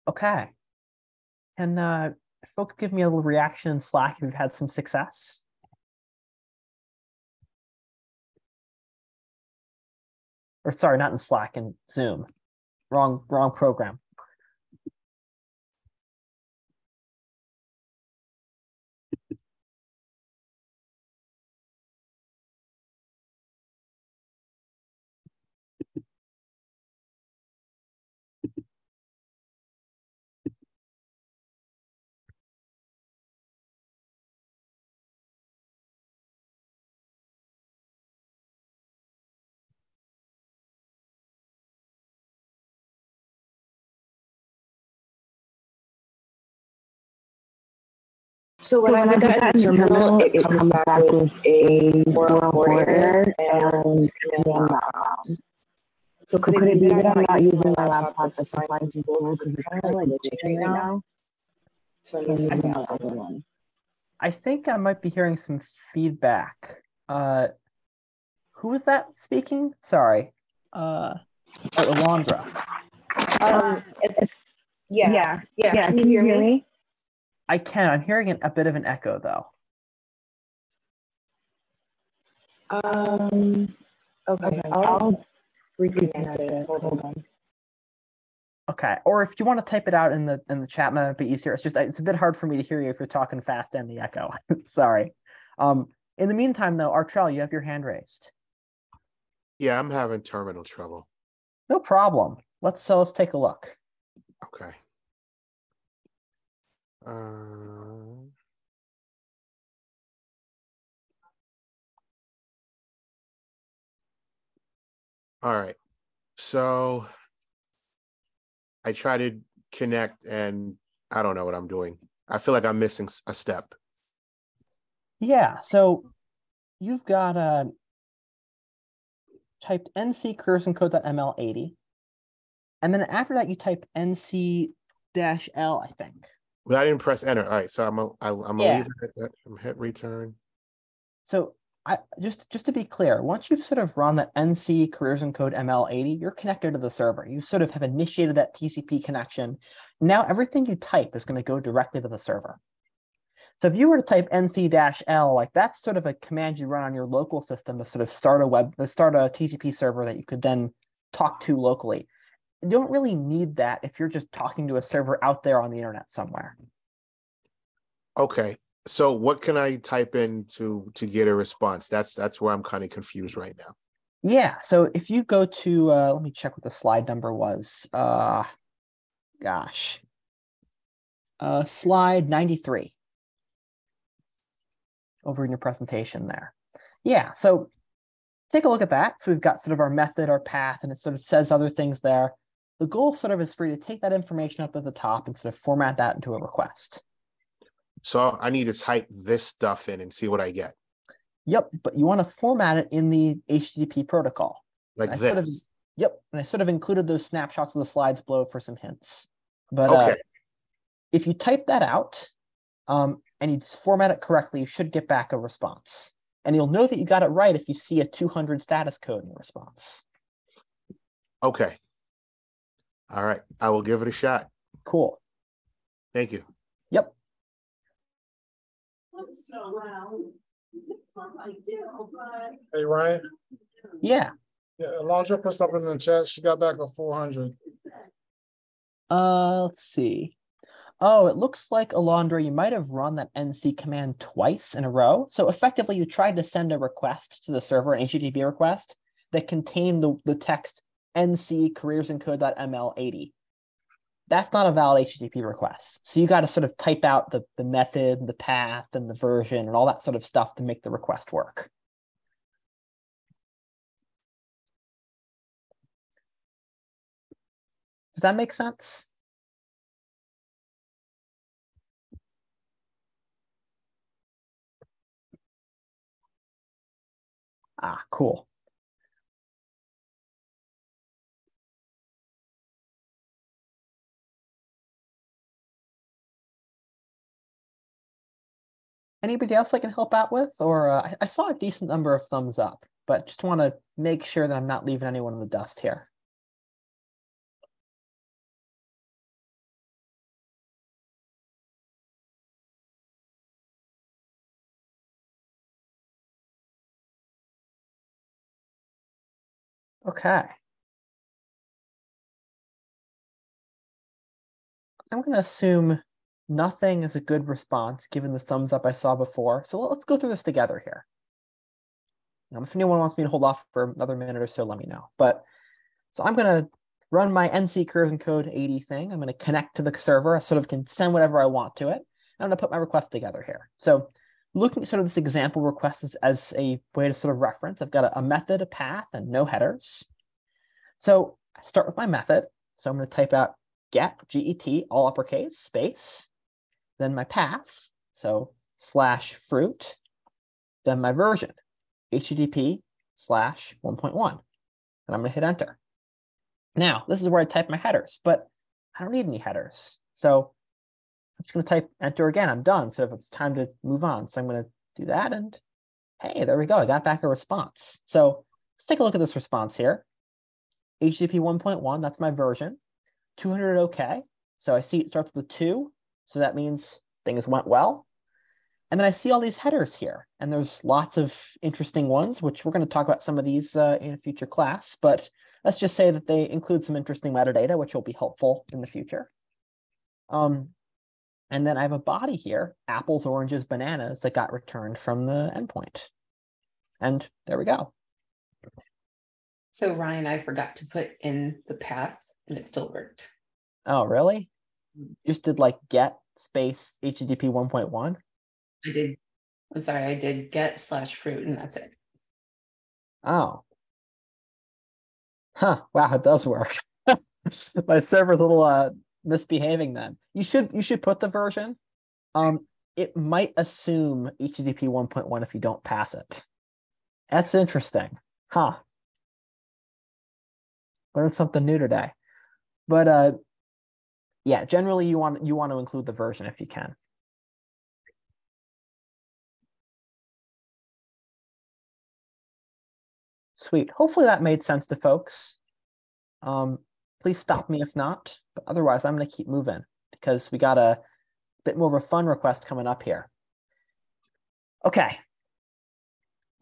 Okay. Can uh, folks give me a little reaction in Slack if you've had some success? Or sorry, not in Slack, in Zoom. Wrong, wrong program. So when, I put that in terminal, it, comes back with a 404 error and command.com. So could, it be that I'm not using my laptop to find tables because it's kind of like glitching right now? So I'm using my other one. I think I might be hearing some feedback. Uh, who was that speaking? Sorry. Uh, Alondra. Um, it's, yeah, yeah, yeah. Can you hear me? I can. I'm hearing an, a bit of an echo though. Um, okay, I'll reconnect it. Hold on. Okay. Or if you want to type it out in the in the chat, might be easier. It's just it's a bit hard for me to hear you if you're talking fast and the echo. Sorry. Um, in the meantime, though, Artrell, you have your hand raised. Yeah, I'm having terminal trouble. No problem. Let's so let's take a look. Okay. Uh, all right. So I try to connect and I don't know what I'm doing. I feel like I'm missing a step. Yeah. So you've got uh typed nc careersincode.ml80. And then after that, you type nc dash l, I think. But I didn't press enter. All right, so I'm a, I, I'm Yeah. leave it at that. I'm hit return. So I just just to be clear, once you've sort of run that nc careersincode.ml80, you're connected to the server. You sort of have initiated that TCP connection. Now everything you type is going to go directly to the server. So if you were to type nc-l, like that's sort of a command you run on your local system to sort of start a web, to start a TCP server that you could then talk to locally. You don't really need that if you're just talking to a server out there on the internet somewhere. Okay, so what can I type in to to get a response? That's that's where I'm kind of confused right now. Yeah. So if you go to, uh, let me check what the slide number was. Uh, gosh, uh, slide 93 over in your presentation there. Yeah. So take a look at that. So we've got sort of our method, our path, and it sort of says other things there. The goal sort of is for you to take that information up at the top and sort of format that into a request. So I need to type this stuff in and see what I get, Yep. But you want to format it in the HTTP protocol. like I sort of- this. Yep, and I sort of included those snapshots of the slides below for some hints. But uh, Okay, if you type that out um, and you just format it correctly, you should get back a response. And you'll know that you got it right if you see a 200 status code in the response. okay. All right, I will give it a shot. Cool. Thank you. Yep. Hey, Ryan. Yeah. Yeah, Alondra put something in the chat. She got back a four hundred. Uh, let's see. Oh, it looks like Alondra, you might have run that NC command twice in a row. So effectively, you tried to send a request to the server, an HTTP request that contained the, the text nc careersincode.ml80. That's not a valid HTTP request. So you got to sort of type out the, the method, the path, and the version, and all that sort of stuff to make the request work. Does that make sense? Ah, cool. Anybody else I can help out with? Or uh, I saw a decent number of thumbs up, but just want to make sure that I'm not leaving anyone in the dust here. Okay. I'm going to assume nothing is a good response given the thumbs up I saw before. So let's go through this together here. Um, if anyone wants me to hold off for another minute or so, let me know. But so I'm going to run my NC careersincode 80 thing. I'm going to connect to the server. I sort of can send whatever I want to it. I'm going to put my request together here. So looking at sort of this example request as, as a way to sort of reference, I've got a, a method, a path, and no headers. So I start with my method. So I'm going to type out get, G-E-T, all uppercase, space, then my path, so slash fruit, then my version, HTTP slash 1.1, and I'm going to hit enter. Now, this is where I type my headers, but I don't need any headers. So I'm just going to type enter again. I'm done. So it's time to move on, so I'm going to do that. And hey, there we go. I got back a response. So let's take a look at this response here. HTTP 1.1, that's my version. 200 OK. So I see it starts with two. So that means things went well. And then I see all these headers here, and there's lots of interesting ones, which we're going to talk about some of these uh, in a future class. But let's just say that they include some interesting metadata, which will be helpful in the future. Um, and then I have a body here, apples, oranges, bananas that got returned from the endpoint. And there we go. So Ryan, I forgot to put in the path and it still worked. Oh, really? Just did like get space HTTP 1.1? I did, I'm sorry, I did get slash fruit and that's it. Oh. Huh, wow, it does work. My server's a little uh misbehaving then. You should you should put the version. Um, it might assume HTTP 1.1 if you don't pass it. That's interesting. Huh. Learned something new today. But uh yeah, generally you want you want to include the version if you can. Sweet. Hopefully that made sense to folks. Um, please stop me if not, but otherwise I'm going to keep moving because we got a bit more of a fun request coming up here. Okay.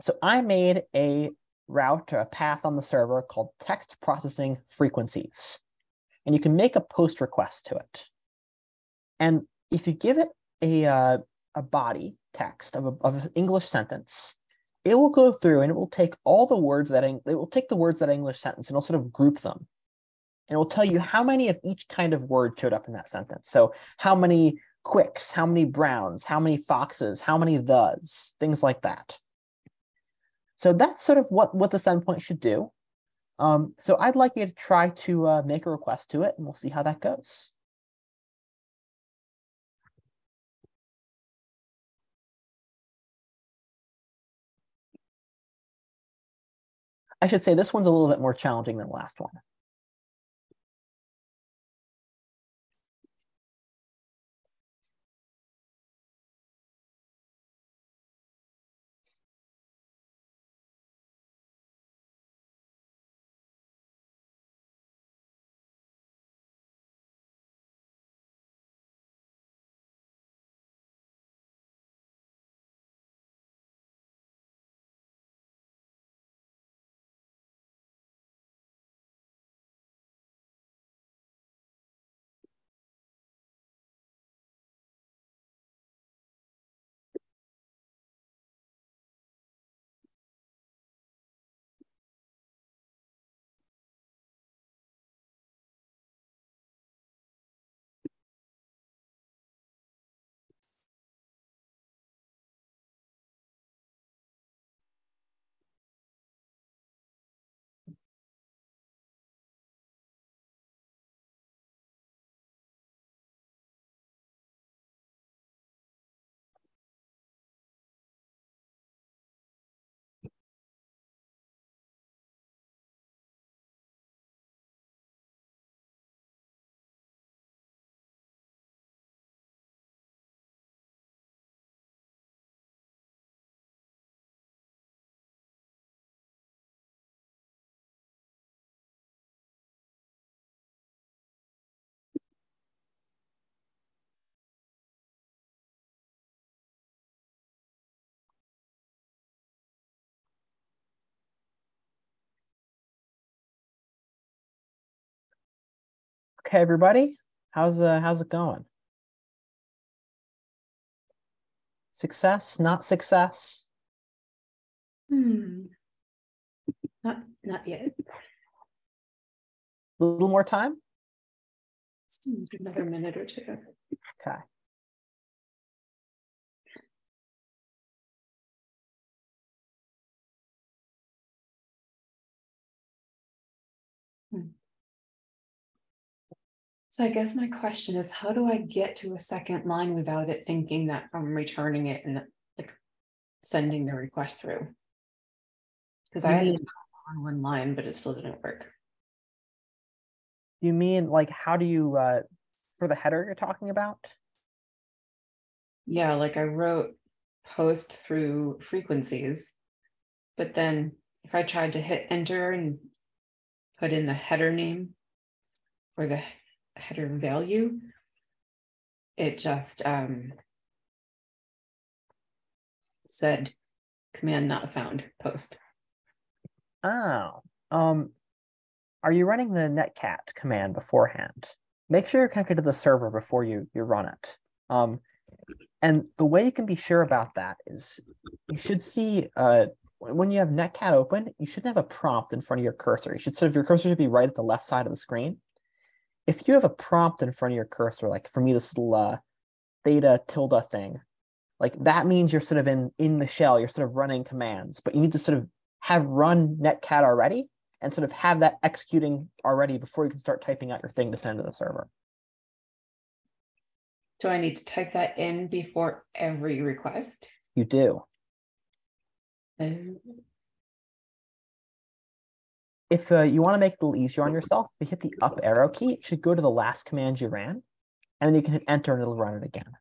So I made a route or a path on the server called text processing frequencies. And you can make a post request to it. And if you give it a, uh, a body text of, a, of an English sentence, it will go through and it will take all the words that it will take the words that English sentence and it'll sort of group them. And it will tell you how many of each kind of word showed up in that sentence. So how many quicks, how many browns, how many foxes, how many thes, things like that. So that's sort of what, what this endpoint should do. Um, so I'd like you to try to uh, make a request to it and we'll see how that goes. I should say this one's a little bit more challenging than the last one. Okay, everybody, how's uh how's it going? Success, not success? Hmm. Not, not yet. A little more time? Still another minute or two. Okay. So I guess my question is, how do I get to a second line without it thinking that I'm returning it and like sending the request through? Because I had to mean- it on one line, but it still didn't work. You mean like how do you uh for the header you're talking about? Yeah, like I wrote post through frequencies. But then if I tried to hit enter and put in the header name or the header value, it just um said command not found post. Oh, um, are you running the netcat command beforehand? Make sure you're connected to the server before you you run it. Um, and the way you can be sure about that is you should see uh when you have netcat open, you shouldn't have a prompt in front of your cursor. You should sort of your cursor should be right at the left side of the screen. If you have a prompt in front of your cursor, like for me, this little uh, theta tilde thing, like that means you're sort of in in the shell. You're sort of running commands, but you need to sort of have run netcat already and sort of have that executing already before you can start typing out your thing to send to the server. Do I need to type that in before every request? You do. Um, If uh, you want to make it a little easier on yourself, if you hit the up arrow key, it should go to the last command you ran, and then you can hit enter and it'll run it again.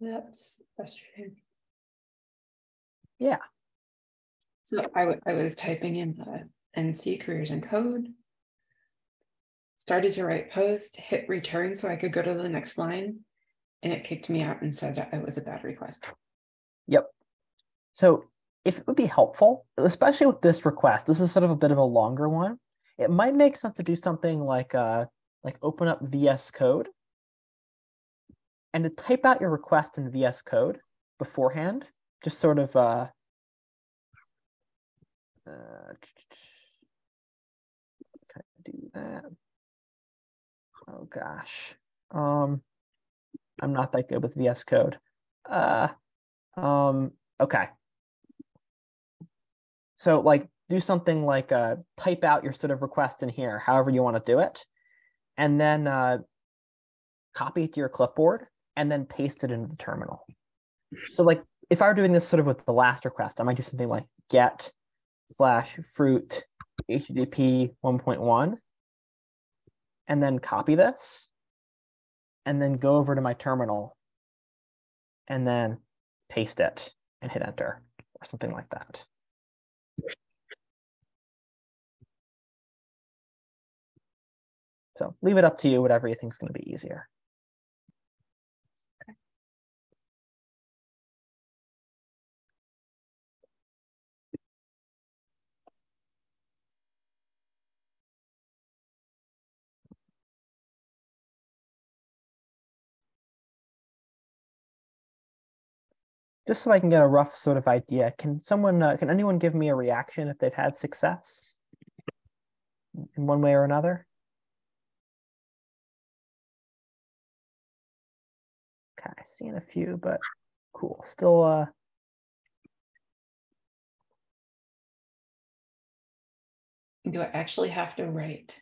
That's frustrating. Yeah. So I I was typing in the NC careersincode. Started to write post, hit return so I could go to the next line. And it kicked me out and said that it was a bad request. Yep. So if it would be helpful, especially with this request, this is sort of a bit of a longer one. It might make sense to do something like uh like open up VS Code and to type out your request in VS Code beforehand, just sort of uh, uh can I do that? Oh gosh. Um I'm not that good with VS Code. Uh um okay. So like do something like uh type out your sort of request in here, however you want to do it, and then uh copy it to your clipboard and then paste it into the terminal. So like if I were doing this sort of with the last request, I might do something like get slash fruit HTTP 1.1 and then copy this and then go over to my terminal and then paste it and hit enter or something like that. So leave it up to you, whatever you think is going to be easier. Just so I can get a rough sort of idea, can someone, uh, can anyone give me a reaction if they've had success in one way or another? Okay, seeing a few, but cool. Still, uh, Do I actually have to write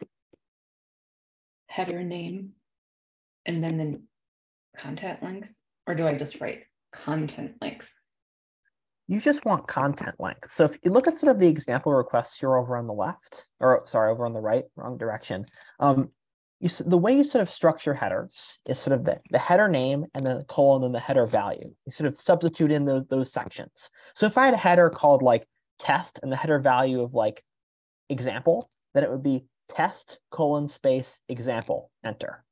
header name and then the content length? Or do I just write content length? you just want content length. So if you look at sort of the example requests here over on the left, or sorry, over on the right, wrong direction. Um, you, the way you sort of structure headers is sort of the, the header name and then the colon and the header value. You sort of substitute in those, those sections. So if I had a header called like test and the header value of like example, then it would be test colon space example, enter.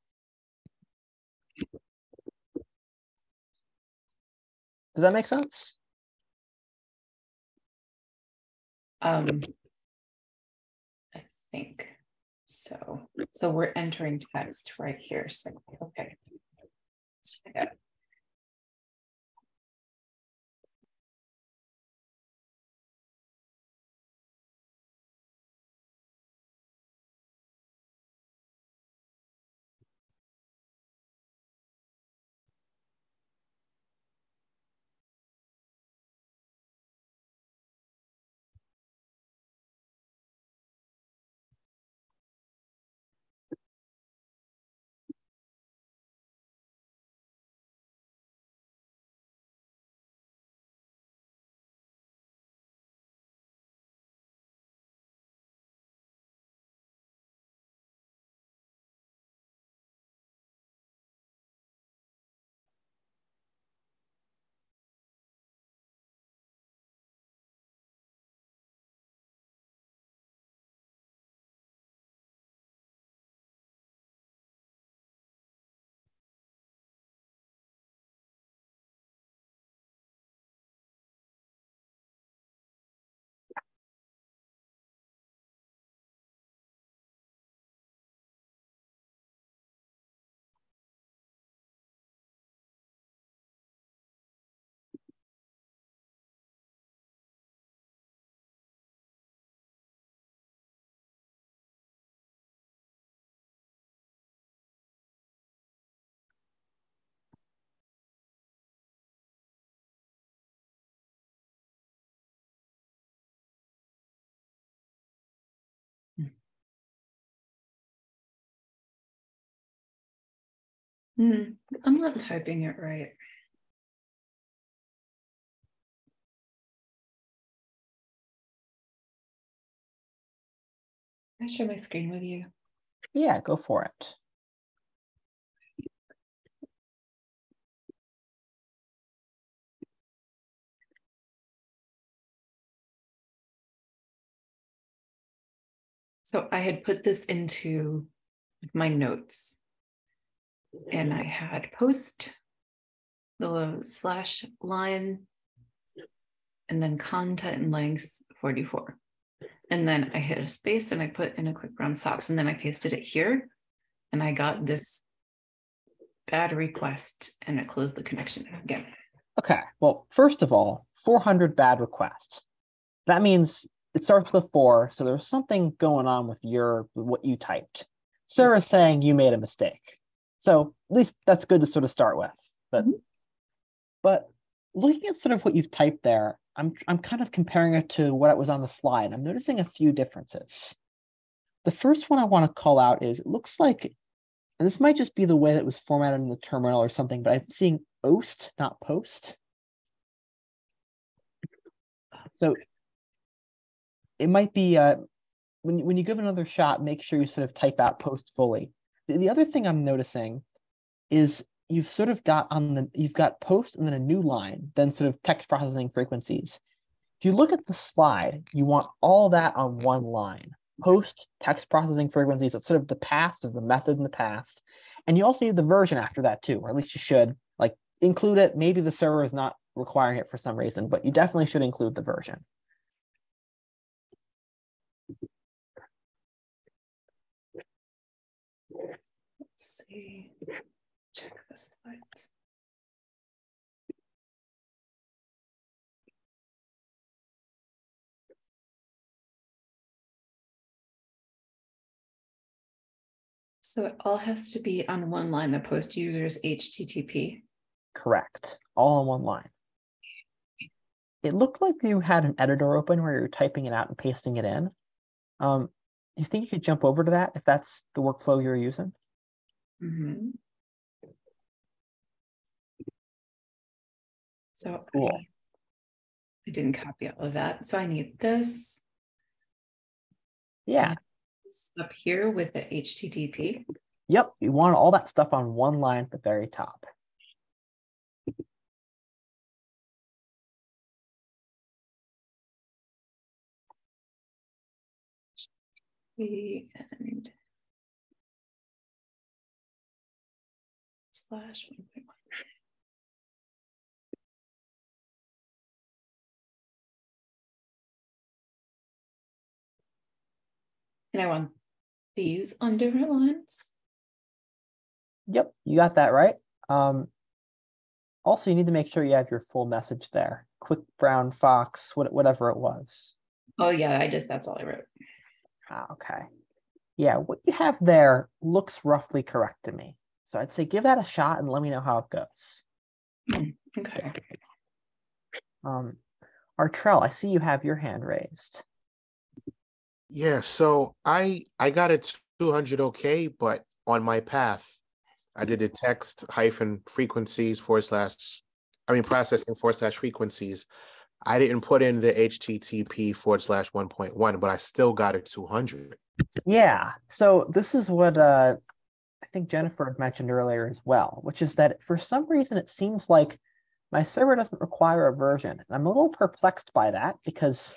Does that make sense? Um. I think so. So we're entering text right here. So, okay. Let's try that. Hmm, I'm not typing it right. Can I share my screen with you? Yeah, go for it. So I had put this into my notes. And I had post the slash line and then content and length 44. And then I hit a space and I put in a quick brown fox and then I pasted it here. And I got this bad request and it closed the connection again. Okay, well, first of all, 400 bad requests. That means it starts with a four, so there's something going on with your what you typed. Sarah's saying you made a mistake. So at least that's good to sort of start with. But but looking at sort of what you've typed there, I'm I'm kind of comparing it to what was on the slide. I'm noticing a few differences. The first one I want to call out is it looks like, and this might just be the way that it was formatted in the terminal or something, but I'm seeing oast, not post. So it might be uh, when when you give another shot, make sure you sort of type out post fully. The, the other thing I'm noticing is you've sort of got on the you've got post and then a new line, then sort of text processing frequencies. If you look at the slide, you want all that on one line. Post text processing frequencies, that's sort of the past of the method in the past. And you also need the version after that too, or at least you should like include it. Maybe the server is not requiring it for some reason, but you definitely should include the version. see, check the slides. So it all has to be on one line, the post user's HTTP. Correct. All on one line. It looked like you had an editor open where you're typing it out and pasting it in. Um, do you think you could jump over to that if that's the workflow you're using? Mhm. So Cool. I, I didn't copy all of that. So I need this Yeah. up here with the HTTP. Yep. You want all that stuff on one line at the very top. and slash one point one. And I want these on different lines. Yep, you got that right. Um, also, you need to make sure you have your full message there. Quick brown fox, what, whatever it was. Oh yeah, I just that's all I wrote. Ah, okay. Yeah, what you have there looks roughly correct to me. So I'd say give that a shot and let me know how it goes. Okay. Um, Artrell, I see you have your hand raised. Yeah, so I I got it 200 okay, but on my path, I did the text hyphen frequencies forward slash, I mean processing forward slash frequencies. I didn't put in the HTTP forward slash 1.1, but I still got it 200. Yeah, so this is what uh, I think Jennifer mentioned earlier as well, which is that for some reason it seems like my server doesn't require a version. And I'm a little perplexed by that because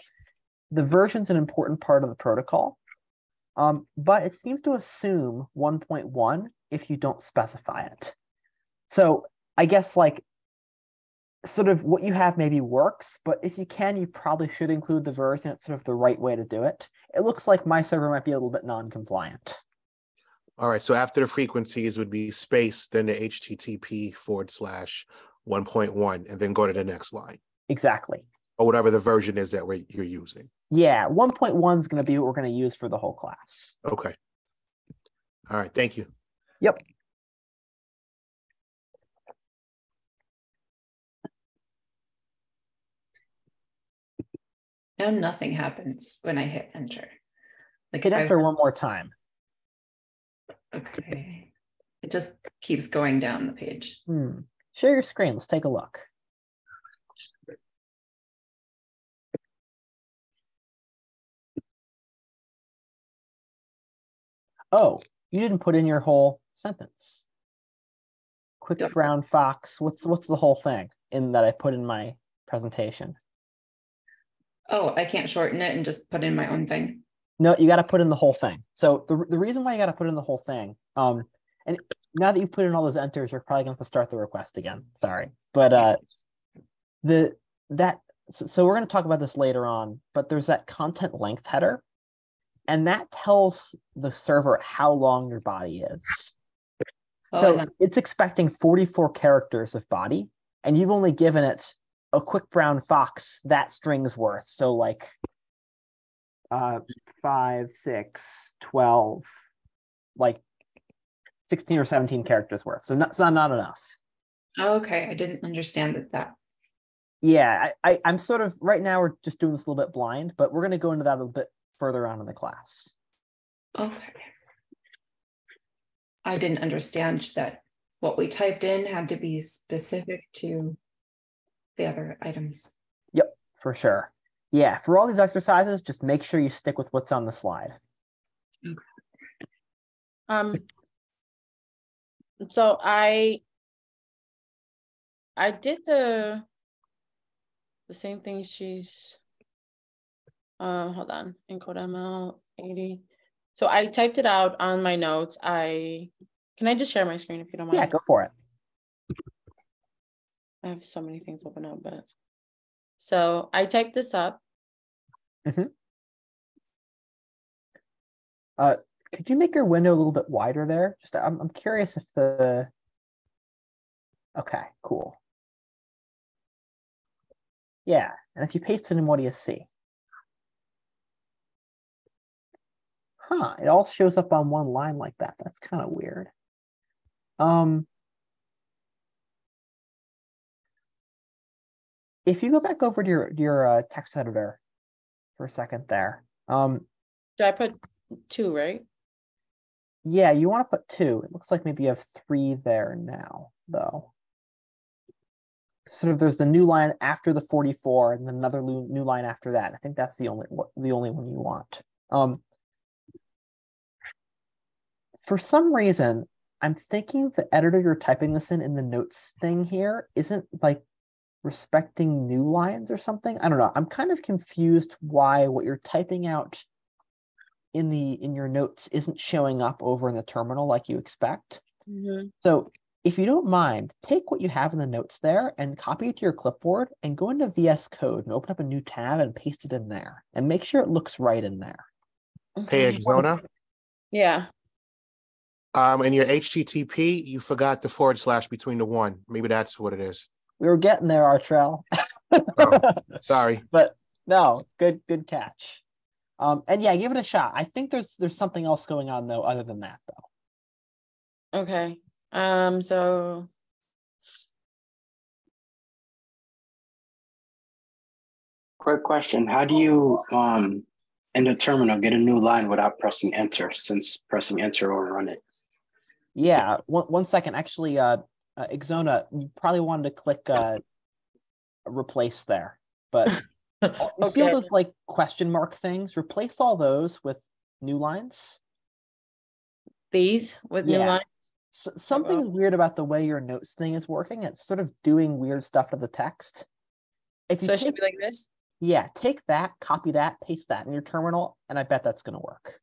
the version's an important part of the protocol. Um, but it seems to assume 1.1 if you don't specify it. So I guess like sort of what you have maybe works, but if you can, you probably should include the version. It's sort of the right way to do it. It looks like my server might be a little bit non-compliant. All right, so after the frequencies would be space, then the HTTP forward slash 1.1, and then go to the next line, Exactly. or whatever the version is that we're, you're using. Yeah, 1.1 is going to be what we're going to use for the whole class. Okay. All right, thank you. Yep. Now nothing happens when I hit enter. Like Hit if I- enter one more time. Okay. It just keeps going down the page. Hmm. Share your screen. Let's take a look. Oh, you didn't put in your whole sentence. Quick Yep. brown fox. What's what's the whole thing in that I put in my presentation? Oh, I can't shorten it and just put in my own thing. No, you got to put in the whole thing. So the, the reason why you got to put in the whole thing, um, and now that you put in all those enters, you're probably going to have to start the request again. Sorry, but uh, the that so, so we're going to talk about this later on. But there's that content length header, and that tells the server how long your body is. Oh, so it's expecting 44 characters of body, and you've only given it a quick brown fox that string's worth. So like uh five, six, 12, like 16 or 17 characters worth. So not, so not enough. okay, I didn't understand that. That Yeah, I, I, I'm sort of right now we're just doing this a little bit blind, but we're going to go into that a little bit further on in the class. okay. I didn't understand that what we typed in had to be specific to the other items. Yep, for sure. Yeah, for all these exercises, just make sure you stick with what's on the slide. Okay. Um. So I. I did the. The same thing she's. Um, hold on, encode ML eighty. So I typed it out on my notes. I, can I just share my screen if you don't mind? Yeah, go for it. I have so many things open up, but. So I typed this up. Uh, could you make your window a little bit wider there? Just I'm I'm curious if the. Okay, cool. Yeah, and if you paste it in, what do you see? Huh, it all shows up on one line like that. That's kind of weird. Um, if you go back over to your your uh, text editor for a second there, um, Do I put two, right? yeah, you want to put two. It looks like maybe you have three there now, though. Sort of, there's the new line after the 44, and then another new line after that. I think that's the only one- the only one you want. Um, for some reason, I'm thinking the editor you're typing this in in the notes thing here isn't like respecting new lines or something. I don't know. I'm kind of confused why what you're typing out in the in your notes isn't showing up over in the terminal like you expect. Mhm. So if you don't mind, take what you have in the notes there and copy it to your clipboard and go into VS Code and open up a new tab and paste it in there and make sure it looks right in there. Hey, Exona, Yeah. um, in your HTTP, you forgot the forward slash between the one. Maybe that's what it is. We were getting there, Artrell. Oh. Sorry. but no, good good catch. Um, and yeah, give it a shot. I think there's there's something else going on though, other than that though. Okay. Um, so Quick question, how do you, um, in the terminal, get a new line without pressing enter, since pressing enter will run it? Yeah, one one second. Actually, uh, uh Exona, you probably wanted to click uh replace there, but you see all those like question mark things? Replace all those with new lines. these with new Yeah. lines. S- something is weird about the way your notes thing is working. It's sort of doing weird stuff to the text. If you So it take, should be like this. yeah, take that, copy that, paste that in your terminal, and I bet that's gonna work.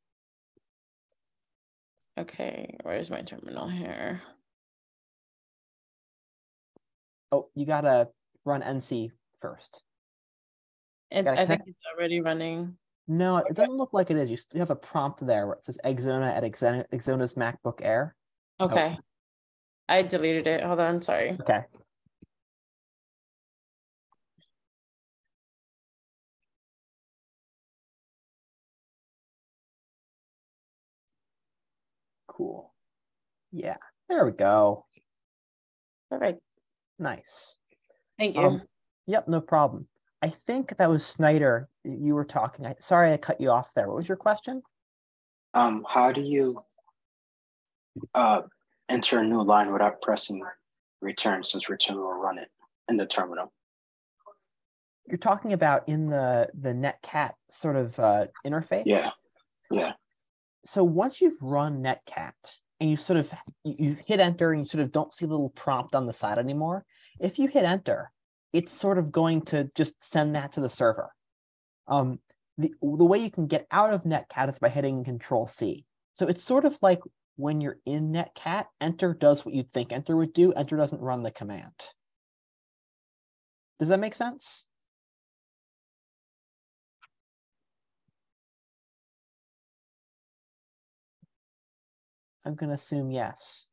Okay, where's my terminal here? Oh, you gotta run NC first. It's I think it's already running. No, it doesn't look like it is. You still have a prompt there where it says Exona at Exona, Exona's MacBook Air. Okay. I deleted it. Hold on, sorry. Okay. Cool. Yeah, there we go. Perfect. Nice. Thank you. Um, yep, no problem. I think that was Snyder. You were talking. I, sorry, I cut you off there. What was your question? Um, how do you uh, enter a new line without pressing return, since return will run it in the terminal? You're talking about in the the netcat sort of uh, interface. Yeah, yeah. so once you've run netcat and you sort of you, hit enter and you sort of don't see the little prompt on the side anymore if you hit enter it's sort of going to just send that to the server. Um the, the way you can get out of netcat is by hitting control c. So it's sort of like when you're in netcat enter does what you'd think enter would do enter doesn't run the command. Does that make sense i'm going to assume yes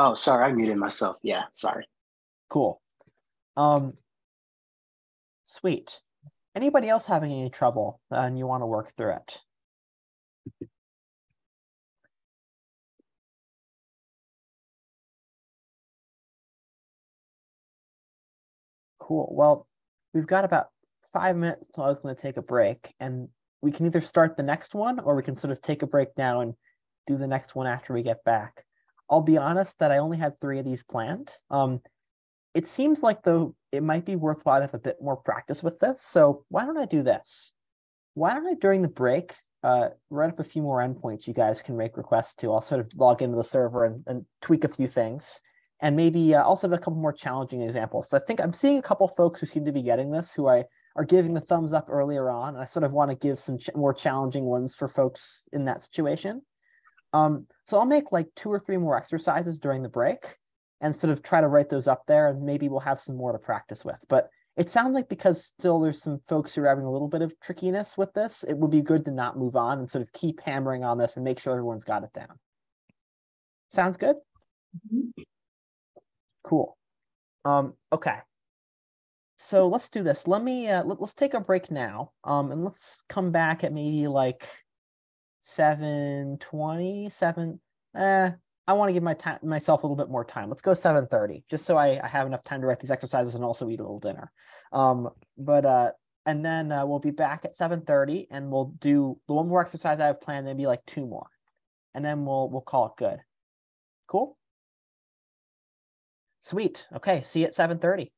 Oh, sorry, I muted myself. Yeah, sorry. Cool. Um, sweet. Anybody else having any trouble uh, and you want to work through it? Cool. Well, we've got about five minutes till I was going to take a break, and we can either start the next one or we can sort of take a break now and do the next one after we get back. I'll be honest that I only had three of these planned. Um, it seems like though it might be worthwhile to have a bit more practice with this. So why don't I do this? Why don't I during the break uh, write up a few more endpoints you guys can make requests to? I'll sort of log into the server and, and tweak a few things, and maybe uh, also have a couple more challenging examples. So I think I'm seeing a couple folks who seem to be getting this, who I are giving the thumbs up earlier on, and I sort of want to give some ch- more challenging ones for folks in that situation. Um, so I'll make like two or three more exercises during the break and sort of try to write those up there and maybe we'll have some more to practice with. But it sounds like because still there's some folks who are having a little bit of trickiness with this, it would be good to not move on and sort of keep hammering on this and make sure everyone's got it down. Sounds good? Cool. Um, okay so let's do this. Let me uh, let, us take a break now um and let's come back at maybe like seven twenty-seven. 7 uh i want to give my time myself a little bit more time. Let's go 730 just so I, I have enough time to write these exercises and also eat a little dinner. Um but uh and then uh, we'll be back at 7.30 and we'll do the one more exercise i have planned maybe like two more and then we'll we'll call it good. Cool? Sweet. Okay see you at 7.30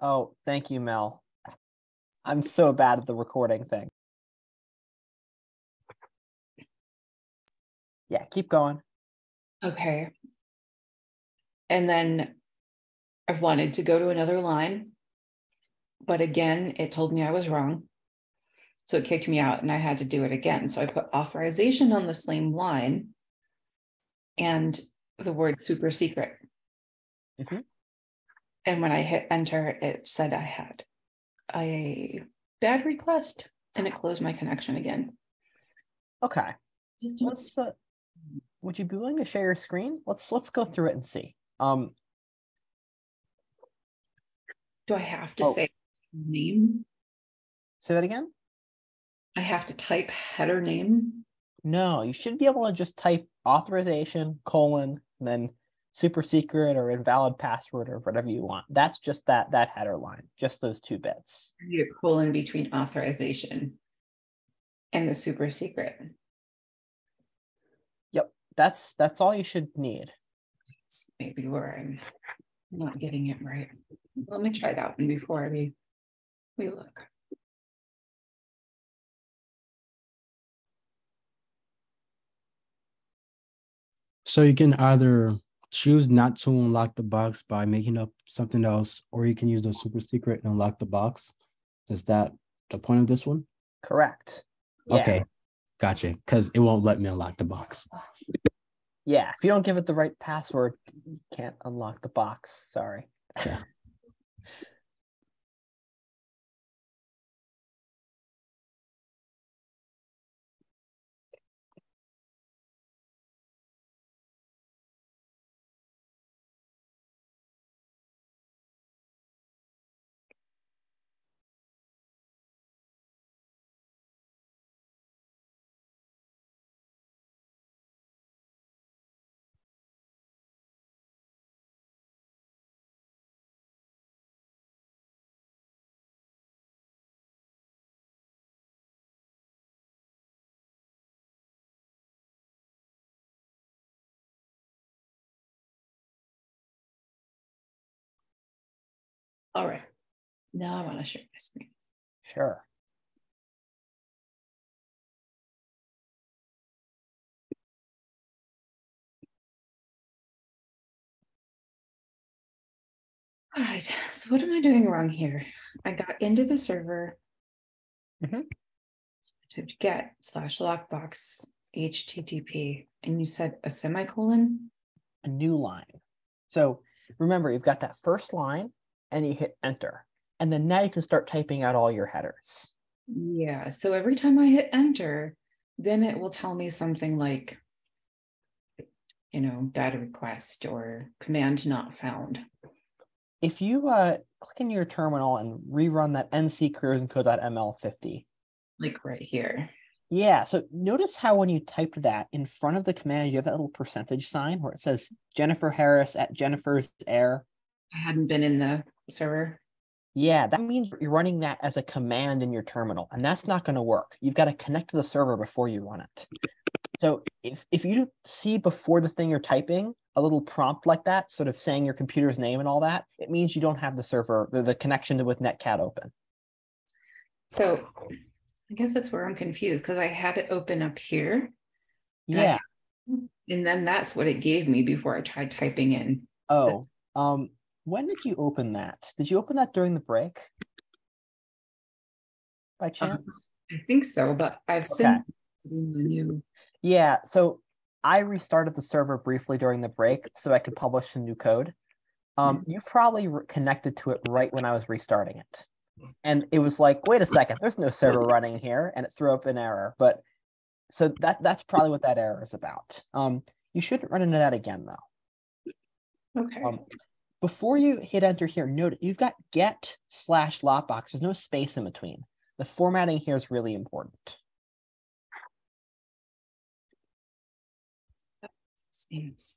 Oh, thank you, Mel. I'm so bad at the recording thing. Yeah, keep going. Okay. And then I wanted to go to another line, but again, it told me I was wrong. So it kicked me out and I had to do it again. So I put authorization on the same line and the word super secret. Mhm. And when I hit enter, it said I had a bad request and it closed my connection again. Okay. Let's. Uh, would you be willing to share your screen? Let's let's go through it and see. Um. Do I have to Oh. say name? Say that again. I have to type header name. No, you should be able to just type authorization colon and then super secret or invalid password or whatever you want. That's just that that header line, just those two bits. I need a colon between authorization and the super secret. Yep, that's that's all you should need. That's maybe where I'm not getting it right. Let me try that one before we we look. So you can either choose not to unlock the box by making up something else, or you can use the super secret and unlock the box. Is that the point of this one? Correct. Yeah. Okay, gotcha. Because it won't let me unlock the box. Yeah, if you don't give it the right password, you can't unlock the box. Sorry. Yeah. All right. Now I want to share my screen. Sure. All right. So what am I doing wrong here? I got into the server. Mhm. Typed get slash lockbox HTTP, and you said a semicolon. A new line. So remember, you've got that first line and you hit enter. And then now you can start typing out all your headers. Yeah. So every time I hit enter, then it will tell me something like, you know, data request or command not found. If you uh, click in your terminal and rerun that nc careersincode.ml50, Like right here. Yeah, so notice how when you typed that in front of the command, you have that little percentage sign where it says Jennifer Harris at Jennifer's Air. I hadn't been in the server. Yeah, that means you're running that as a command in your terminal, and that's not going to work. You've got to connect to the server before you run it. So if, if you see before the thing you're typing a little prompt like that, sort of saying your computer's name and all that, it means you don't have the server, the, the connection with Netcat open. So I guess that's where I'm confused because I had it open up here. And I- Yeah. And then that's what it gave me before I tried typing in. Oh, um, when did you open that? Did you open that during the break? By chance? I think so, but I've since put the new. Yeah, so I restarted the server briefly during the break so I could publish some new code. Um, you probably re- connected to it right when I was restarting it. And it was like, wait a second, there's no server running here, and it threw up an error. But so that that's probably what that error is about. Um, you shouldn't run into that again though. Okay. Um, before you hit enter here, note you've got get slash lockbox. There's no space in between. The formatting here is really important. Seems.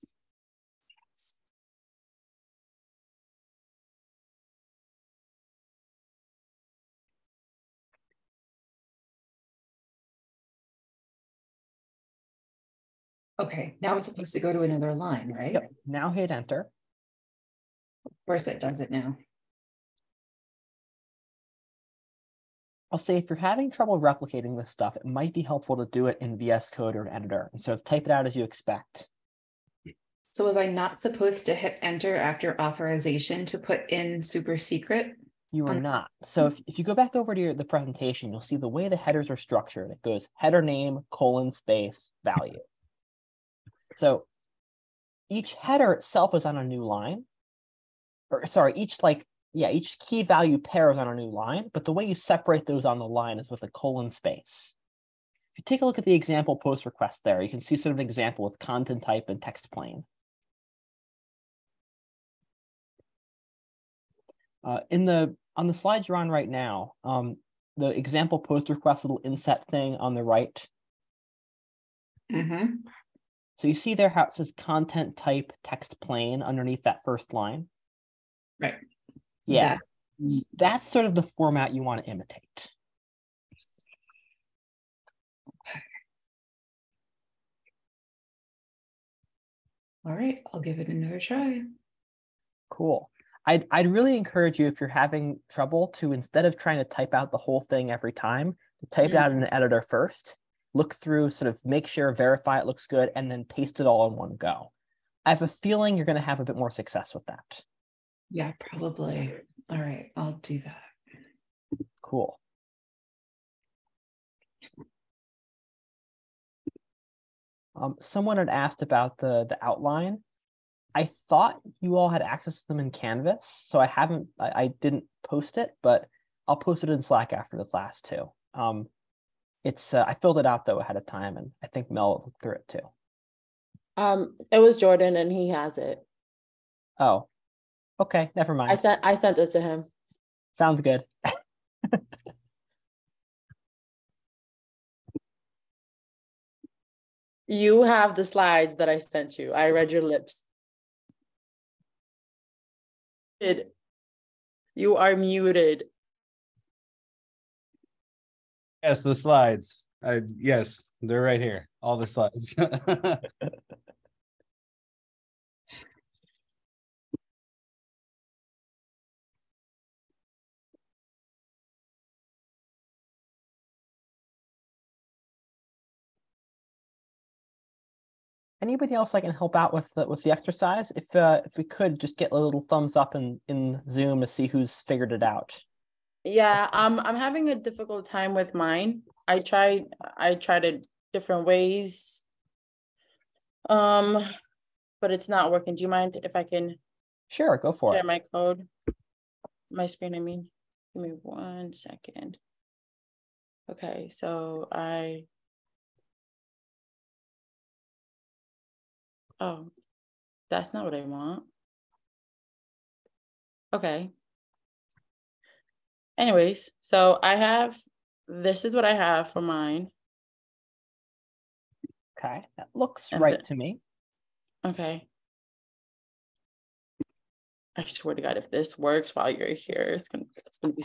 Okay, now it's supposed to go to another line, right? Yep. Now hit enter. Of course it does it now. I'll say if you're having trouble replicating this stuff, it might be helpful to do it in VS Code or an editor. And so type it out as you expect. So was I not supposed to hit enter after authorization to put in super secret? You are Um, not. So if, if you go back over to your, the presentation, you'll see the way the headers are structured. It goes header name, colon, space, value. So each header itself is on a new line. Or sorry, each like, yeah, each key value pair is on a new line, but the way you separate those on the line is with a colon space. If you take a look at the example post request there, you can see sort of an example with content type and text plain. Uh, in the on the slides you're on right now, um, the example post request little inset thing on the right. Mm-hmm. So you see there how it says content type text plain underneath that first line. Right. Yeah, s- that's sort of the format you want to imitate. All right, I'll give it another try. Cool. I'd, I'd really encourage you if you're having trouble to instead of trying to type out the whole thing every time, to type it out mm-hmm. in an editor first, look through, sort of make sure, verify it looks good, and then paste it all in one go. I have a feeling you're going to have a bit more success with that. Yeah, probably. All right, I'll do that. Cool. Um, someone had asked about the the outline. I thought you all had access to them in Canvas, so I haven't. I, I didn't post it, but I'll post it in Slack after the class too. Um, it's uh, I filled it out though ahead of time, and I think Mel looked through it too. Um, it was Jordan and he has it. Oh, okay, never mind. I mind. sent I sent this to him. Sounds good. You have the slides that I sent you. I read your lips. It- You are muted. Yes, the slides. I yes, they're right here. All the slides. Anybody else I can help out with the, with the exercise? If uh, if we could just get a little thumbs up in in Zoom to see who's figured it out. Yeah, um, I'm having a difficult time with mine. I tried, I tried it different ways. Um, but it's not working. Do you mind if I can Sure, go for share it. my code? My screen, I mean. Give me one second. Okay, so I. Oh, that's not what I want. Okay. Anyways, so I have, this is what I have for mine. Okay, that looks And right the- to me. Okay. I swear to God, if this works while you're here, it's gonna, it's gonna be.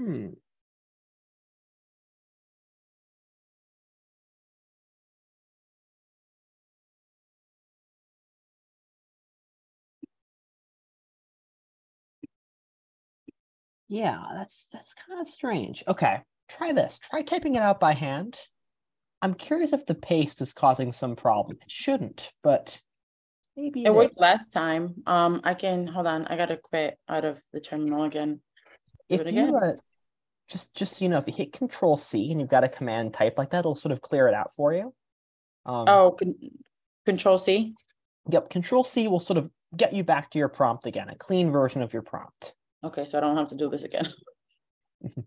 Hmm. Yeah, that's that's kind of strange. Okay, try this. Try typing it out by hand. I'm curious if the paste is causing some problem. It shouldn't, but maybe It it worked is. last time. Um, I can, hold on, I gotta quit out of the terminal again. Do If you uh, just just so you know, if you hit Control C and you've got a command type like that, it'll sort of clear it out for you. Um, Oh, con- control C. Yep, Control C will sort of get you back to your prompt again, a clean version of your prompt. Okay, so I don't have to do this again.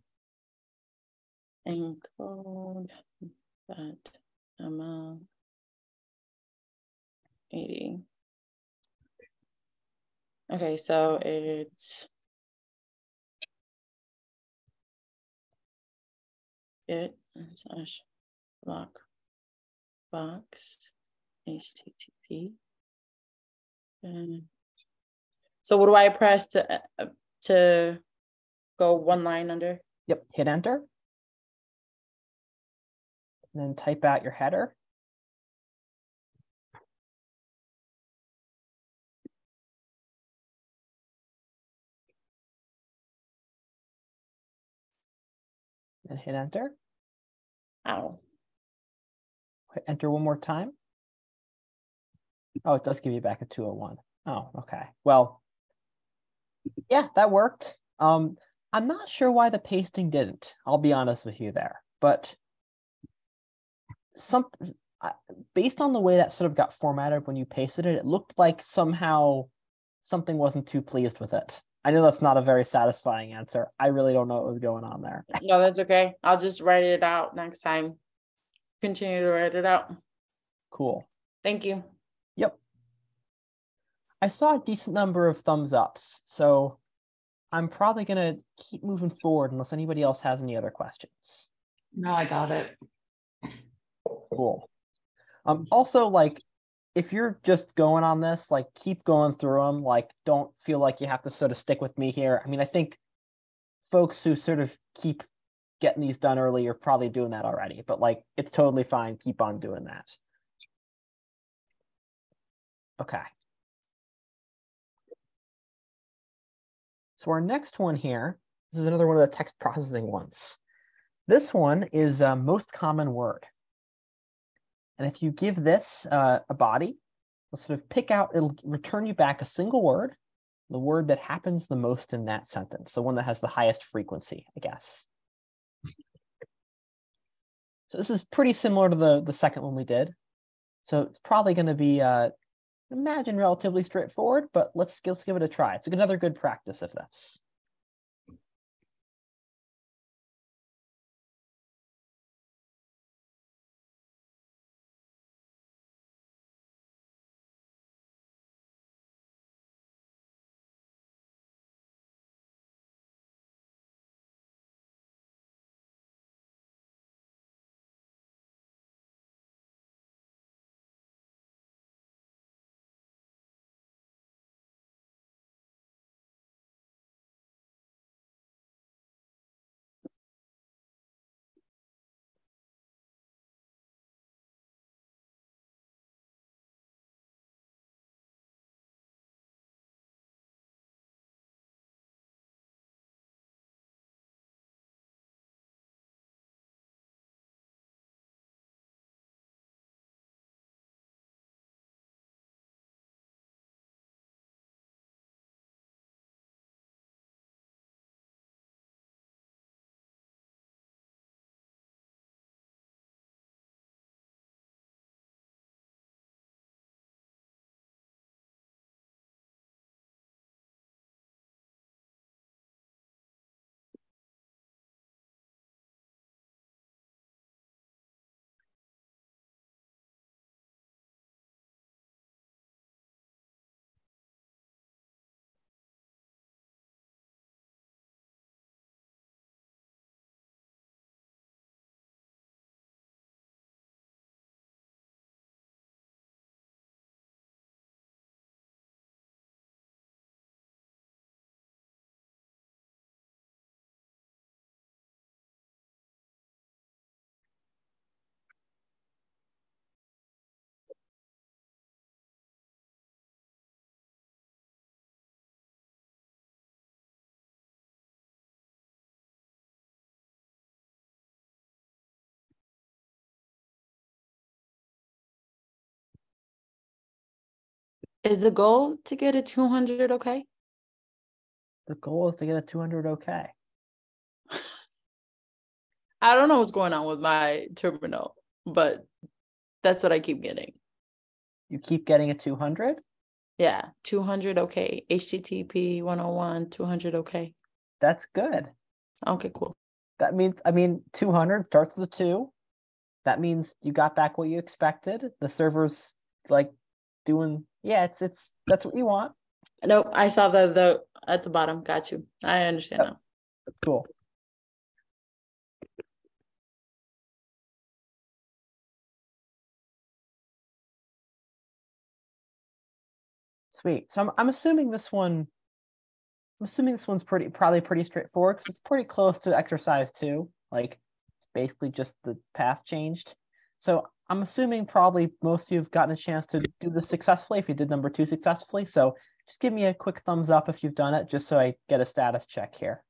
Encode that amount. Eighty. Okay, so it's. It slash block box HTTP. And so what do I press to uh, to go one line under? Yep, hit enter. And then type out your header. And hit enter. Hit enter one more time. Oh, it does give you back a 201. Oh, okay. Well, yeah, that worked. Um, I'm not sure why the pasting didn't. I'll be honest with you there, but some based on the way that sort of got formatted when you pasted it, it looked like somehow something wasn't too pleased with it. I know that's not a very satisfying answer. I really don't know what was going on there. No, that's okay. I'll just write it out next time. Continue to write it out. Cool. Thank you. Yep. I saw a decent number of thumbs ups, so I'm probably going to keep moving forward unless anybody else has any other questions. No, I got it. Cool. Um, also, like, if you're just going on this, like, keep going through them. Like, don't feel like you have to sort of stick with me here. I mean, I think folks who sort of keep getting these done early are probably doing that already, but like, it's totally fine. Keep on doing that. Okay. So our next one here, this is another one of the text processing ones. This one is a most common word. And if you give this uh, a body, it'll sort of pick out, it'll return you back a single word, the word that happens the most in that sentence, the one that has the highest frequency, I guess. So this is pretty similar to the, the second one we did. So it's probably going to be, uh, imagine, relatively straightforward, but let's, let's give it a try. It's another good practice of this. Is the goal to get a 200 okay? The goal is to get a 200 okay. I don't know what's going on with my terminal, but that's what I keep getting. You keep getting a 200? Yeah, 200 okay. HTTP 101, 200 okay. That's good. Okay, cool. That means, I mean, 200 starts with a two. That means you got back what you expected. The server's like doing, yeah, it's, it's, that's what you want. Nope, I saw the the at the bottom. Got you. I understand Yep. now. Cool. Sweet. So I'm, I'm assuming this one, I'm assuming this one's pretty, probably pretty straightforward because it's pretty close to exercise two. Like it's basically just the path changed. So I'm assuming probably most of you have gotten a chance to do this successfully if you did number two successfully. So just give me a quick thumbs up if you've done it, just so I get a status check here.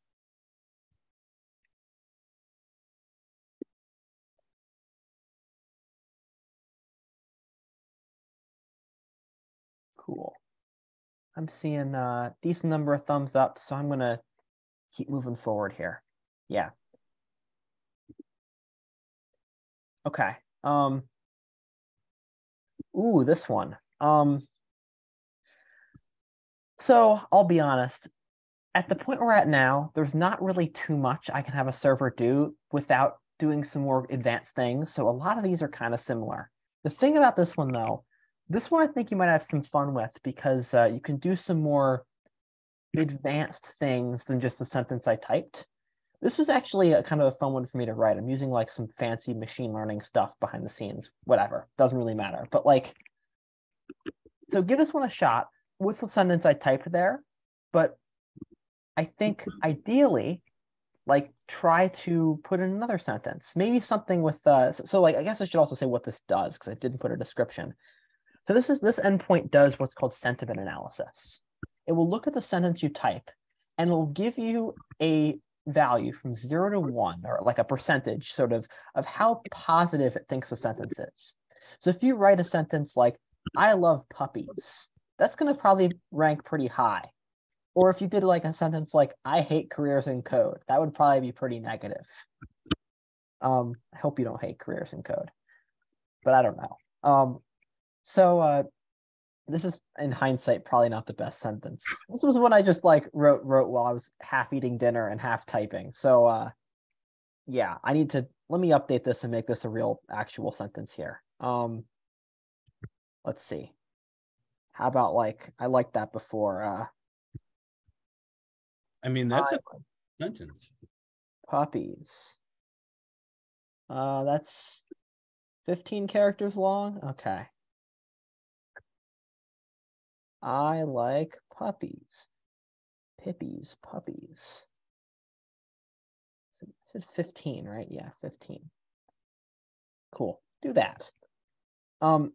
Cool. I'm seeing a decent number of thumbs up, so I'm gonna keep moving forward here. Yeah. Okay. Um. Ooh, this one. Um. So I'll be honest. At the point we're at now, there's not really too much I can have a server do without doing some more advanced things. So a lot of these are kind of similar. The thing about this one, though, this one I think you might have some fun with because uh, you can do some more advanced things than just the sentence I typed. This was actually a kind of a fun one for me to write. I'm using like some fancy machine learning stuff behind the scenes. Whatever, doesn't really matter. But like, so give this one a shot with the sentence I typed there. But I think ideally, like try to put in another sentence, maybe something with uh, so, so like I guess I should also say what this does because I didn't put a description. So this is this endpoint does what's called sentiment analysis. It will look at the sentence you type and it will give you a value from zero to one or like a percentage sort of of how positive it thinks a sentence is. So if you write a sentence like I love puppies, that's going to probably rank pretty high. Or if you did like a sentence like I hate careers in code, that would probably be pretty negative. Um, I hope you don't hate careers in code, but I don't know. Um, so uh, this is in hindsight probably not the best sentence. This was what I just like wrote wrote while I was half eating dinner and half typing. So uh, yeah, I need to let me update this and make this a real actual sentence here. Um, let's see. How about like I liked that before. Uh, I mean, that's I a sentence. puppies. Uh, that's 15 characters long. Okay. I like puppies. Pippies, puppies. I said 15, right? Yeah, 15. Cool. Do that. Um.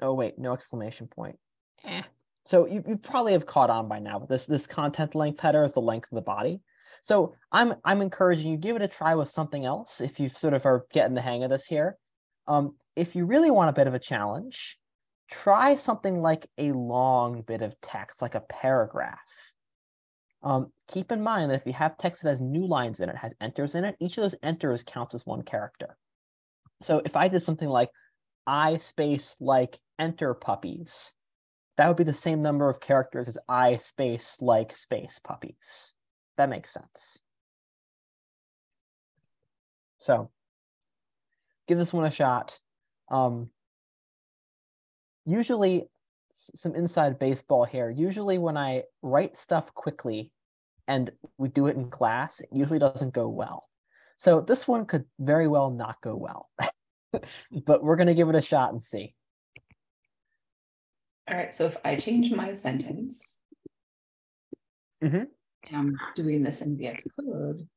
Oh wait, no exclamation point. Eh. So you, you probably have caught on by now, but this this content length header is the length of the body. So I'm I'm encouraging you give it a try with something else if you sort of are getting the hang of this here. Um, if you really want a bit of a challenge, try something like a long bit of text, like a paragraph. Um, keep in mind that if you have text that has new lines in it, has enters in it, each of those enters counts as one character. So if I did something like I space like enter puppies, that would be the same number of characters as I space like space puppies. That makes sense. So give this one a shot. Um, usually some inside baseball here. Usually when I write stuff quickly and we do it in class, it usually doesn't go well. So this one could very well not go well. but we're going to give it a shot and see. All right, so if I change my sentence. Mhm. and I'm doing this in VS Code.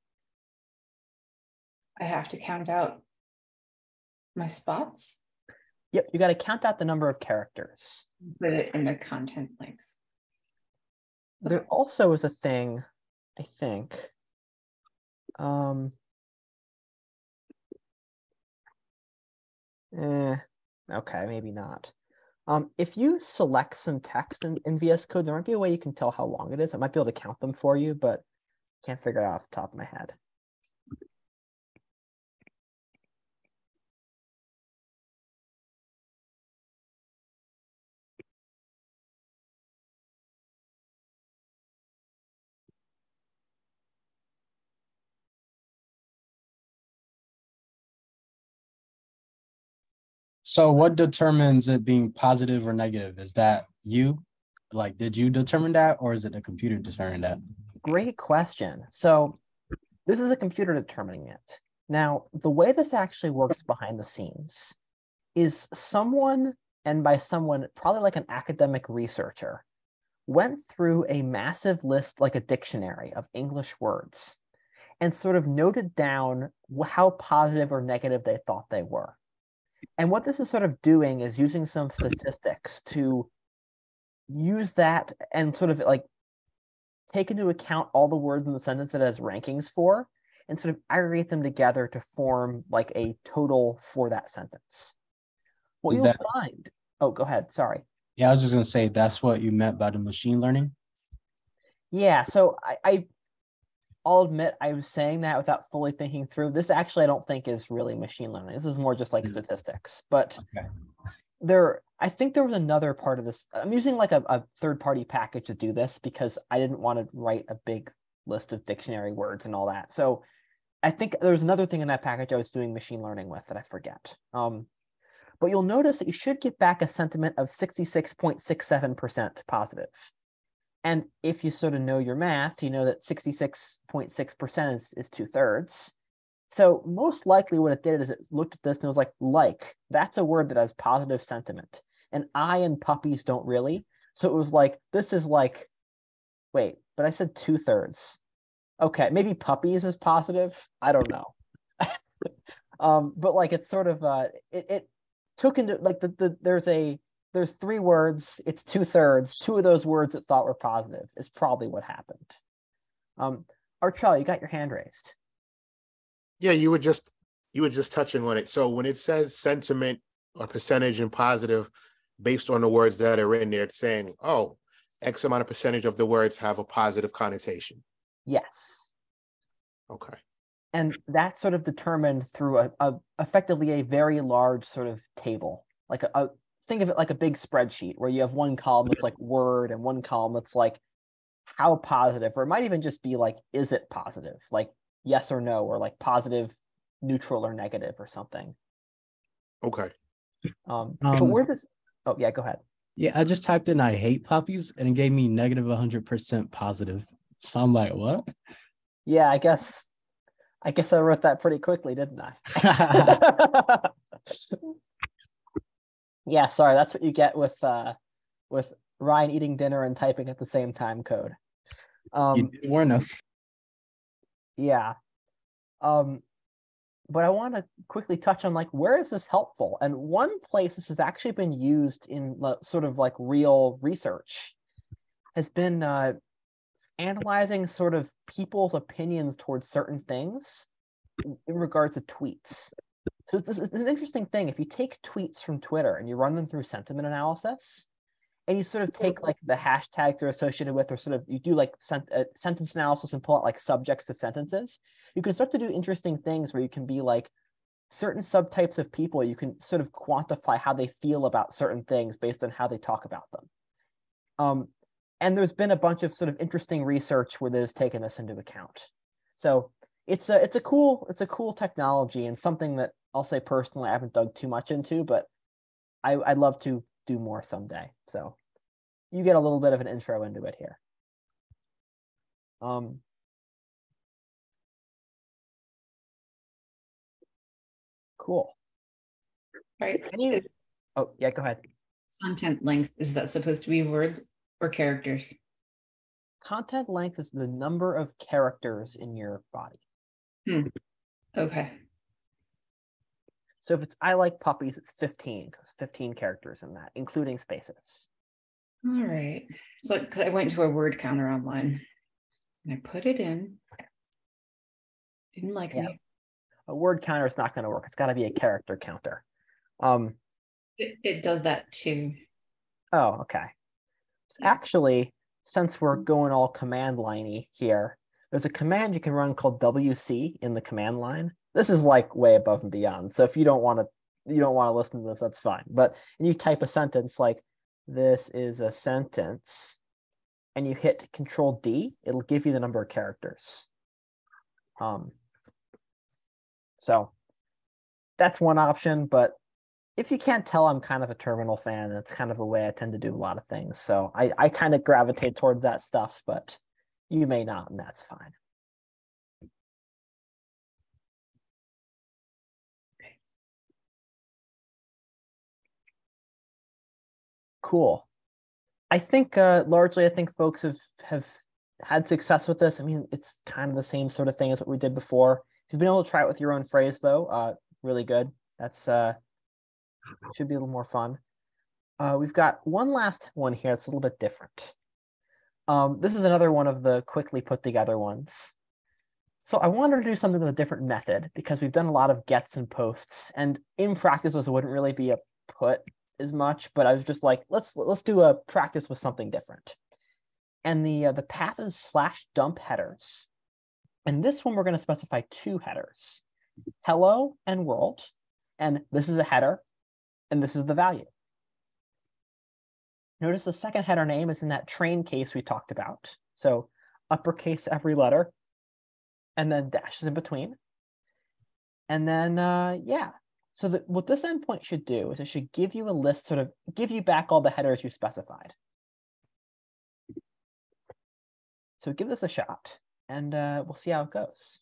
I have to count out my spots, Yep, you got to count out the number of characters. put it in the content length. There also is a thing, I think. Um, eh, okay, maybe not. Um, if you select some text in, in VS Code, there might be a way you can tell how long it is. I might be able to count them for you, but can't figure it out off the top of my head. So what determines it being positive or negative? Is that you? Like, did you determine that or is it the computer determining that? Great question. So this is a computer determining it. Now, the way this actually works behind the scenes is someone, and by someone, probably like an academic researcher, went through a massive list, like a dictionary of English words, and sort of noted down how positive or negative they thought they were. And what this is sort of doing is using some statistics to use that and sort of like take into account all the words in the sentence that it has rankings for and sort of aggregate them together to form like a total for that sentence. What you'll that- find, oh, go ahead, sorry. Yeah, I was just gonna say that's what you meant by the machine learning. Yeah, so I, I I'll admit I was saying that without fully thinking through. This actually I don't think is really machine learning. This is more just like Mm. statistics. But Okay. there I think there was another part of this. I'm using like a, a third party package to do this because I didn't want to write a big list of dictionary words and all that. So I think there's another thing in that package I was doing machine learning with that I forget. Um, but you'll notice that you should get back a sentiment of 66.67% positive. And if you sort of know your math, you know that 66.6% is, is two thirds. So most likely what it did is it looked at this and it was like, like, that's a word that has positive sentiment. And I and puppies don't really. So it was like, this is like, wait, but I said two thirds. Okay, maybe puppies is positive. I don't know. um, but like it's sort of uh it, it took into like the, the there's a there's three words, it's two thirds. Two of those words that thought were positive is probably what happened. Um, Archel, you got your hand raised. Yeah, you were just you were just touching on it. So when it says sentiment or percentage and positive based on the words that are in there, it's saying, oh, X amount of percentage of the words have a positive connotation. Yes. Okay. and that's sort of determined through a, a effectively a very large sort of table like a, a think of it like a big spreadsheet where you have one column that's like word and one column that's like how positive or it might even just be like is it positive like yes or no or like positive neutral or negative or something Okay. um, but Um, where does oh yeah go ahead Yeah, I just typed in I hate puppies and it gave me negative 100% positive. So I'm like, what? yeah i guess i guess i wrote that pretty quickly didn't i yeah sorry that's what you get with uh with ryan eating dinner and typing at the same time code. You um didn't warn us. yeah. Um but i want to quickly touch on like where is this helpful? And one place this has actually been used in sort of like real research has been uh analyzing sort of people's opinions towards certain things in in regards to tweets so it's, an interesting thing. If you take tweets from twitter and you run them through sentiment analysis and you sort of take like the hashtags they're associated with or sort of you do like sent, uh, sentence analysis and pull out like subjects of sentences you can start to do interesting things where you can be like certain subtypes of people you can sort of quantify how they feel about certain things based on how they talk about them. Um, and there's been a bunch of sort of interesting research where there's taken this into account. So it's a it's a cool it's a cool technology and something that i'll say personally i haven't dug too much into but I, i'd love to do more someday. So you get a little bit of an intro into it here. Um cool. Right. Any, oh yeah go ahead. Content length, is that supposed to be words or characters? content length is the number of characters in your body Okay. so if it's i like puppies it's 15 because 15 characters in that including spaces All right. So I went to a word counter online and I put it in. Didn't like Yeah. me. a word counter is not going to work it's got to be a character counter um It, it does that too. Oh, okay. So actually, since we're going all command liney here, there's a command you can run called WC in the command line. This is like way above and beyond. So if you don't want to, you don't want to listen to this, that's fine. But you type a sentence like, "This is a sentence," and you hit Control D, it'll give you the number of characters. Um. So that's one option, but if you can't tell, I'm kind of a terminal fan. It's kind of a way I tend to do a lot of things. So I, I kind of gravitate towards that stuff, but you may not, and that's fine. Cool. I think uh, largely, I think folks have have had success with this. I mean, it's kind of the same sort of thing as what we did before. If you've been able to try it with your own phrase, though, uh, really good. That's uh, should be a little more fun. Uh, we've got one last one here that's a little bit different. Um, this is another one of the quickly put together ones. So I wanted to do something with a different method because we've done a lot of gets and posts, and in practice, this wouldn't really be a put as much. But I was just like, let's let's do a practice with something different. And the uh, the path is slash dump headers. And this one we're going to specify two headers, hello and world. And this is a header, and this is the value. Notice the second header name is in that train case we talked about. So uppercase every letter, and then dashes in between. And then, uh, yeah. So that what this endpoint should do is it should give you a list, sort of give you back all the headers you specified. So give this a shot, and uh, we'll see how it goes.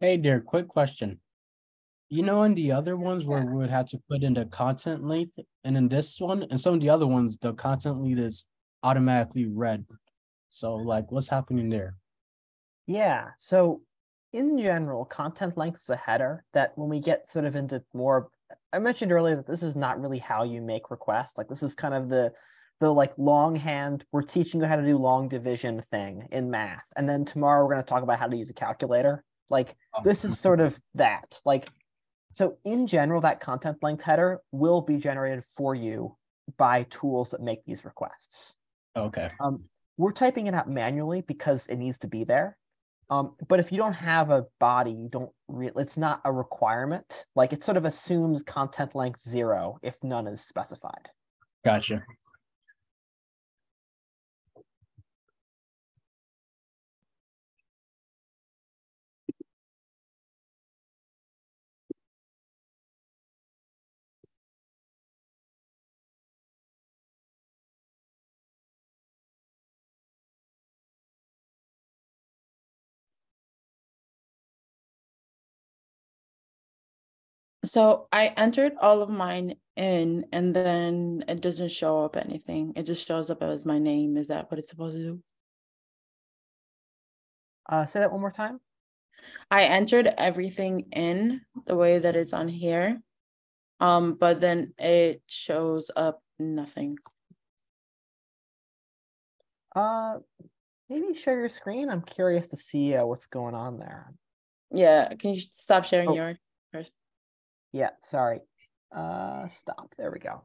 Hey there, quick question. You know, mm-hmm. in the other ones where we would have to put in the content length, and in this one, and some of the other ones, the content length is automatically read. So, like, what's happening there? Yeah. So in general, content length is a header that when we get sort of into more, I mentioned earlier that this is not really how you make requests. Like this is kind of the the like longhand, we're teaching you how to do long division thing in math. And then tomorrow we're going to talk about how to use a calculator. Like this is sort of that. Like so in general, that content length header will be generated for you by tools that make these requests. Okay. Um, we're typing it out manually because it needs to be there. Um, but if you don't have a body, you don't re- it's not a requirement. Like it sort of assumes content length zero if none is specified. Gotcha. So I entered all of mine in and then it doesn't show up anything. It just shows up as my name. Is that what it's supposed to do? Uh, say that one more time. I entered everything in the way that it's on here. Um, but then it shows up nothing. Uh, maybe share your screen. I'm curious to see uh, what's going on there. Yeah, can you stop sharing Oh. your first? Yeah, sorry. Uh, stop. There we go.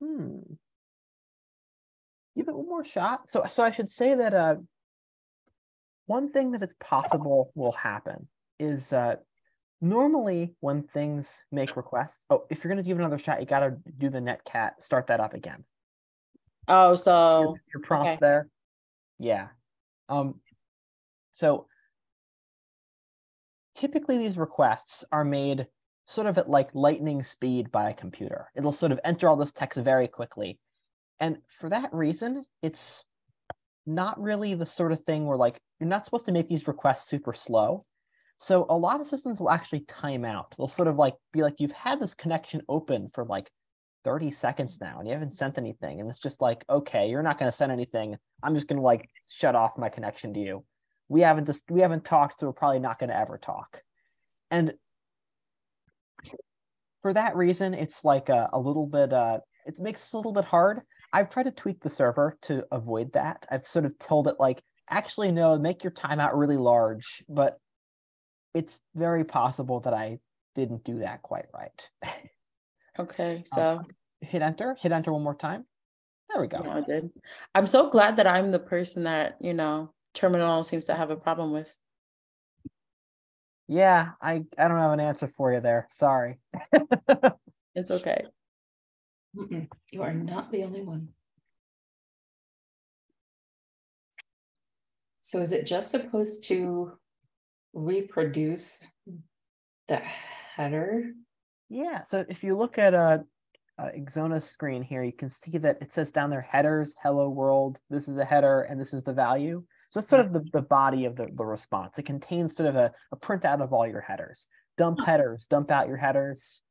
Hmm. Give it one more shot. So, so I should say that uh, one thing that it's possible will happen is uh, normally when things make requests. Oh, if you're gonna give another shot, you gotta do the netcat. Start that up again. Oh, Your, so your prompt okay. there. Yeah. Um. So typically these requests are made sort of at like lightning speed by a computer. It'll sort of enter all this text very quickly. And for that reason, it's not really the sort of thing where like you're not supposed to make these requests super slow. So a lot of systems will actually time out. They'll sort of like be like, you've had this connection open for like 30 seconds now and you haven't sent anything. And it's just like, okay, you're not going to send anything. I'm just going to like shut off my connection to you. We haven't just, we haven't talked, so we're probably not going to ever talk. And for that reason, it's like a, a little bit, uh, it makes it a little bit hard. I've tried to tweak the server to avoid that. I've sort of told it like, actually, no, make your timeout really large, but it's very possible that I didn't do that quite right. okay, um, so hit enter, hit enter one more time. There we go. no, I did. I'm so glad that I'm the person that, you know, terminal seems to have a problem with. Yeah, I, I don't have an answer for you there. Sorry. It's okay. Mm-mm, You are not the only one. So is it just supposed to reproduce the header? Yeah, so if you look at a, a Exona's screen here, you can see that it says down there headers, hello world, this is a header, and this is the value. So it's sort of the, the body of the, the response. It contains sort of a, a printout of all your headers. Dump headers, dump out your headers,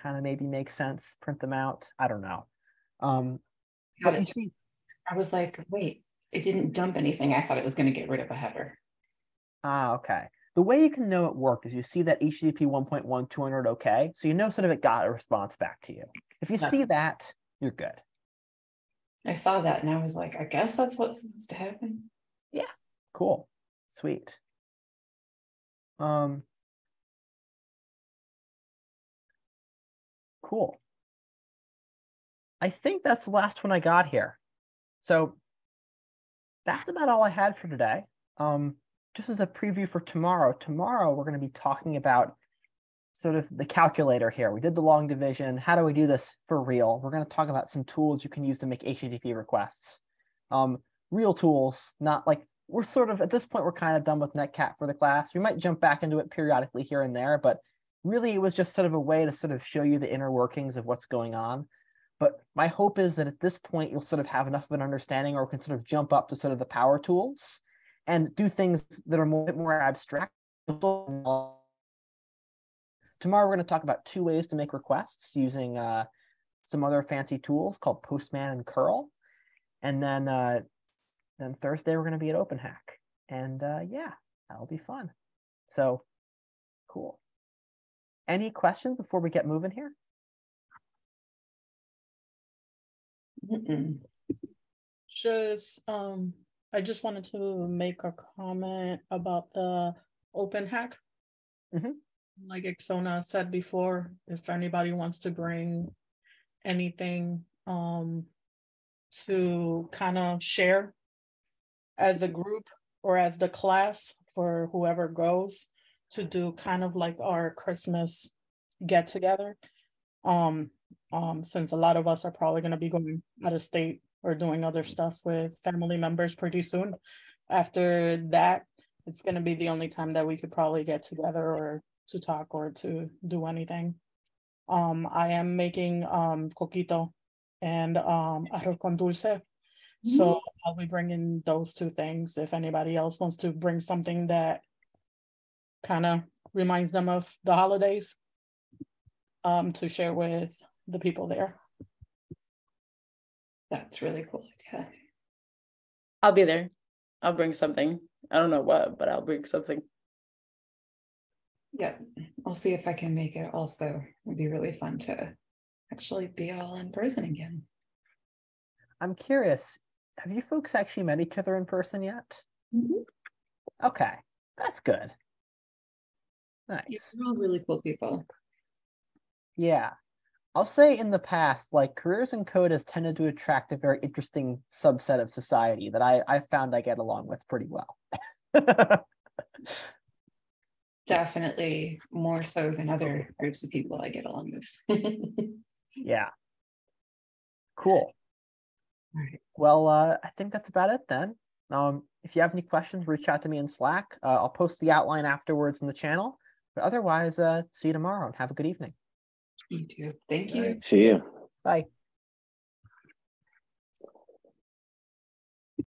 kind of maybe makes sense, print them out. I don't know. Um, but you see, I was like, wait, it didn't dump anything. I thought it was going to get rid of a header. Ah, okay. The way you can know it worked is you see that HTTP 1.1 200 okay, so you know sort of it got a response back to you. If you see that, you're good. I saw that and I was like, I guess that's what's supposed to happen. Yeah. Cool. Sweet. Um Cool. I think that's the last one I got here. So that's about all I had for today. Um just as a preview for tomorrow, tomorrow we're going to be talking about sort of the calculator here. We did the long division. How do we do this for real? We're going to talk about some tools you can use to make HTTP requests. Um, real tools, not like we're sort of at this point, we're kind of done with Netcat for the class. We might jump back into it periodically here and there, but really it was just sort of a way to sort of show you the inner workings of what's going on. But my hope is that at this point, you'll sort of have enough of an understanding or can sort of jump up to sort of the power tools and do things that are more, more abstract. Tomorrow, we're going to talk about two ways to make requests using uh, some other fancy tools called Postman and curl. And then uh, then Thursday, we're going to be at Open Hack. And uh, yeah, that'll be fun. So cool. Any questions before we get moving here? Mm-mm. Just, um, I just wanted to make a comment about the open hack. Mhm. Like Exona said before, if anybody wants to bring anything, um, to kind of share as a group or as the class for whoever goes to do kind of like our Christmas get together. Um, um, since a lot of us are probably gonna be going out of state or doing other stuff with family members pretty soon. After that, it's gonna be the only time that we could probably get together or to talk or to do anything. Um, I am making um coquito and um arroz con dulce. So I'll be bringing those two things. If anybody else wants to bring something that kind of reminds them of the holidays um, to share with the people there. That's really cool. Yeah. I'll be there. I'll bring something. I don't know what, but I'll bring something. Yeah. I'll see if I can make it also. It'd be really fun to actually be all in person again. I'm curious, have you folks actually met each other in person yet? Mm-hmm. Okay, that's good. Nice. You're all really cool people. Yeah. I'll say in the past, like careers in code has tended to attract a very interesting subset of society that I, I found I get along with pretty well. Definitely more so than other groups of people I get along with. yeah. Cool. All right. Well, uh, I think that's about it then. Um, if you have any questions, reach out to me in Slack. Uh, I'll post the outline afterwards in the channel. But otherwise, uh, see you tomorrow and have a good evening. You too. Thank you. See you. Bye.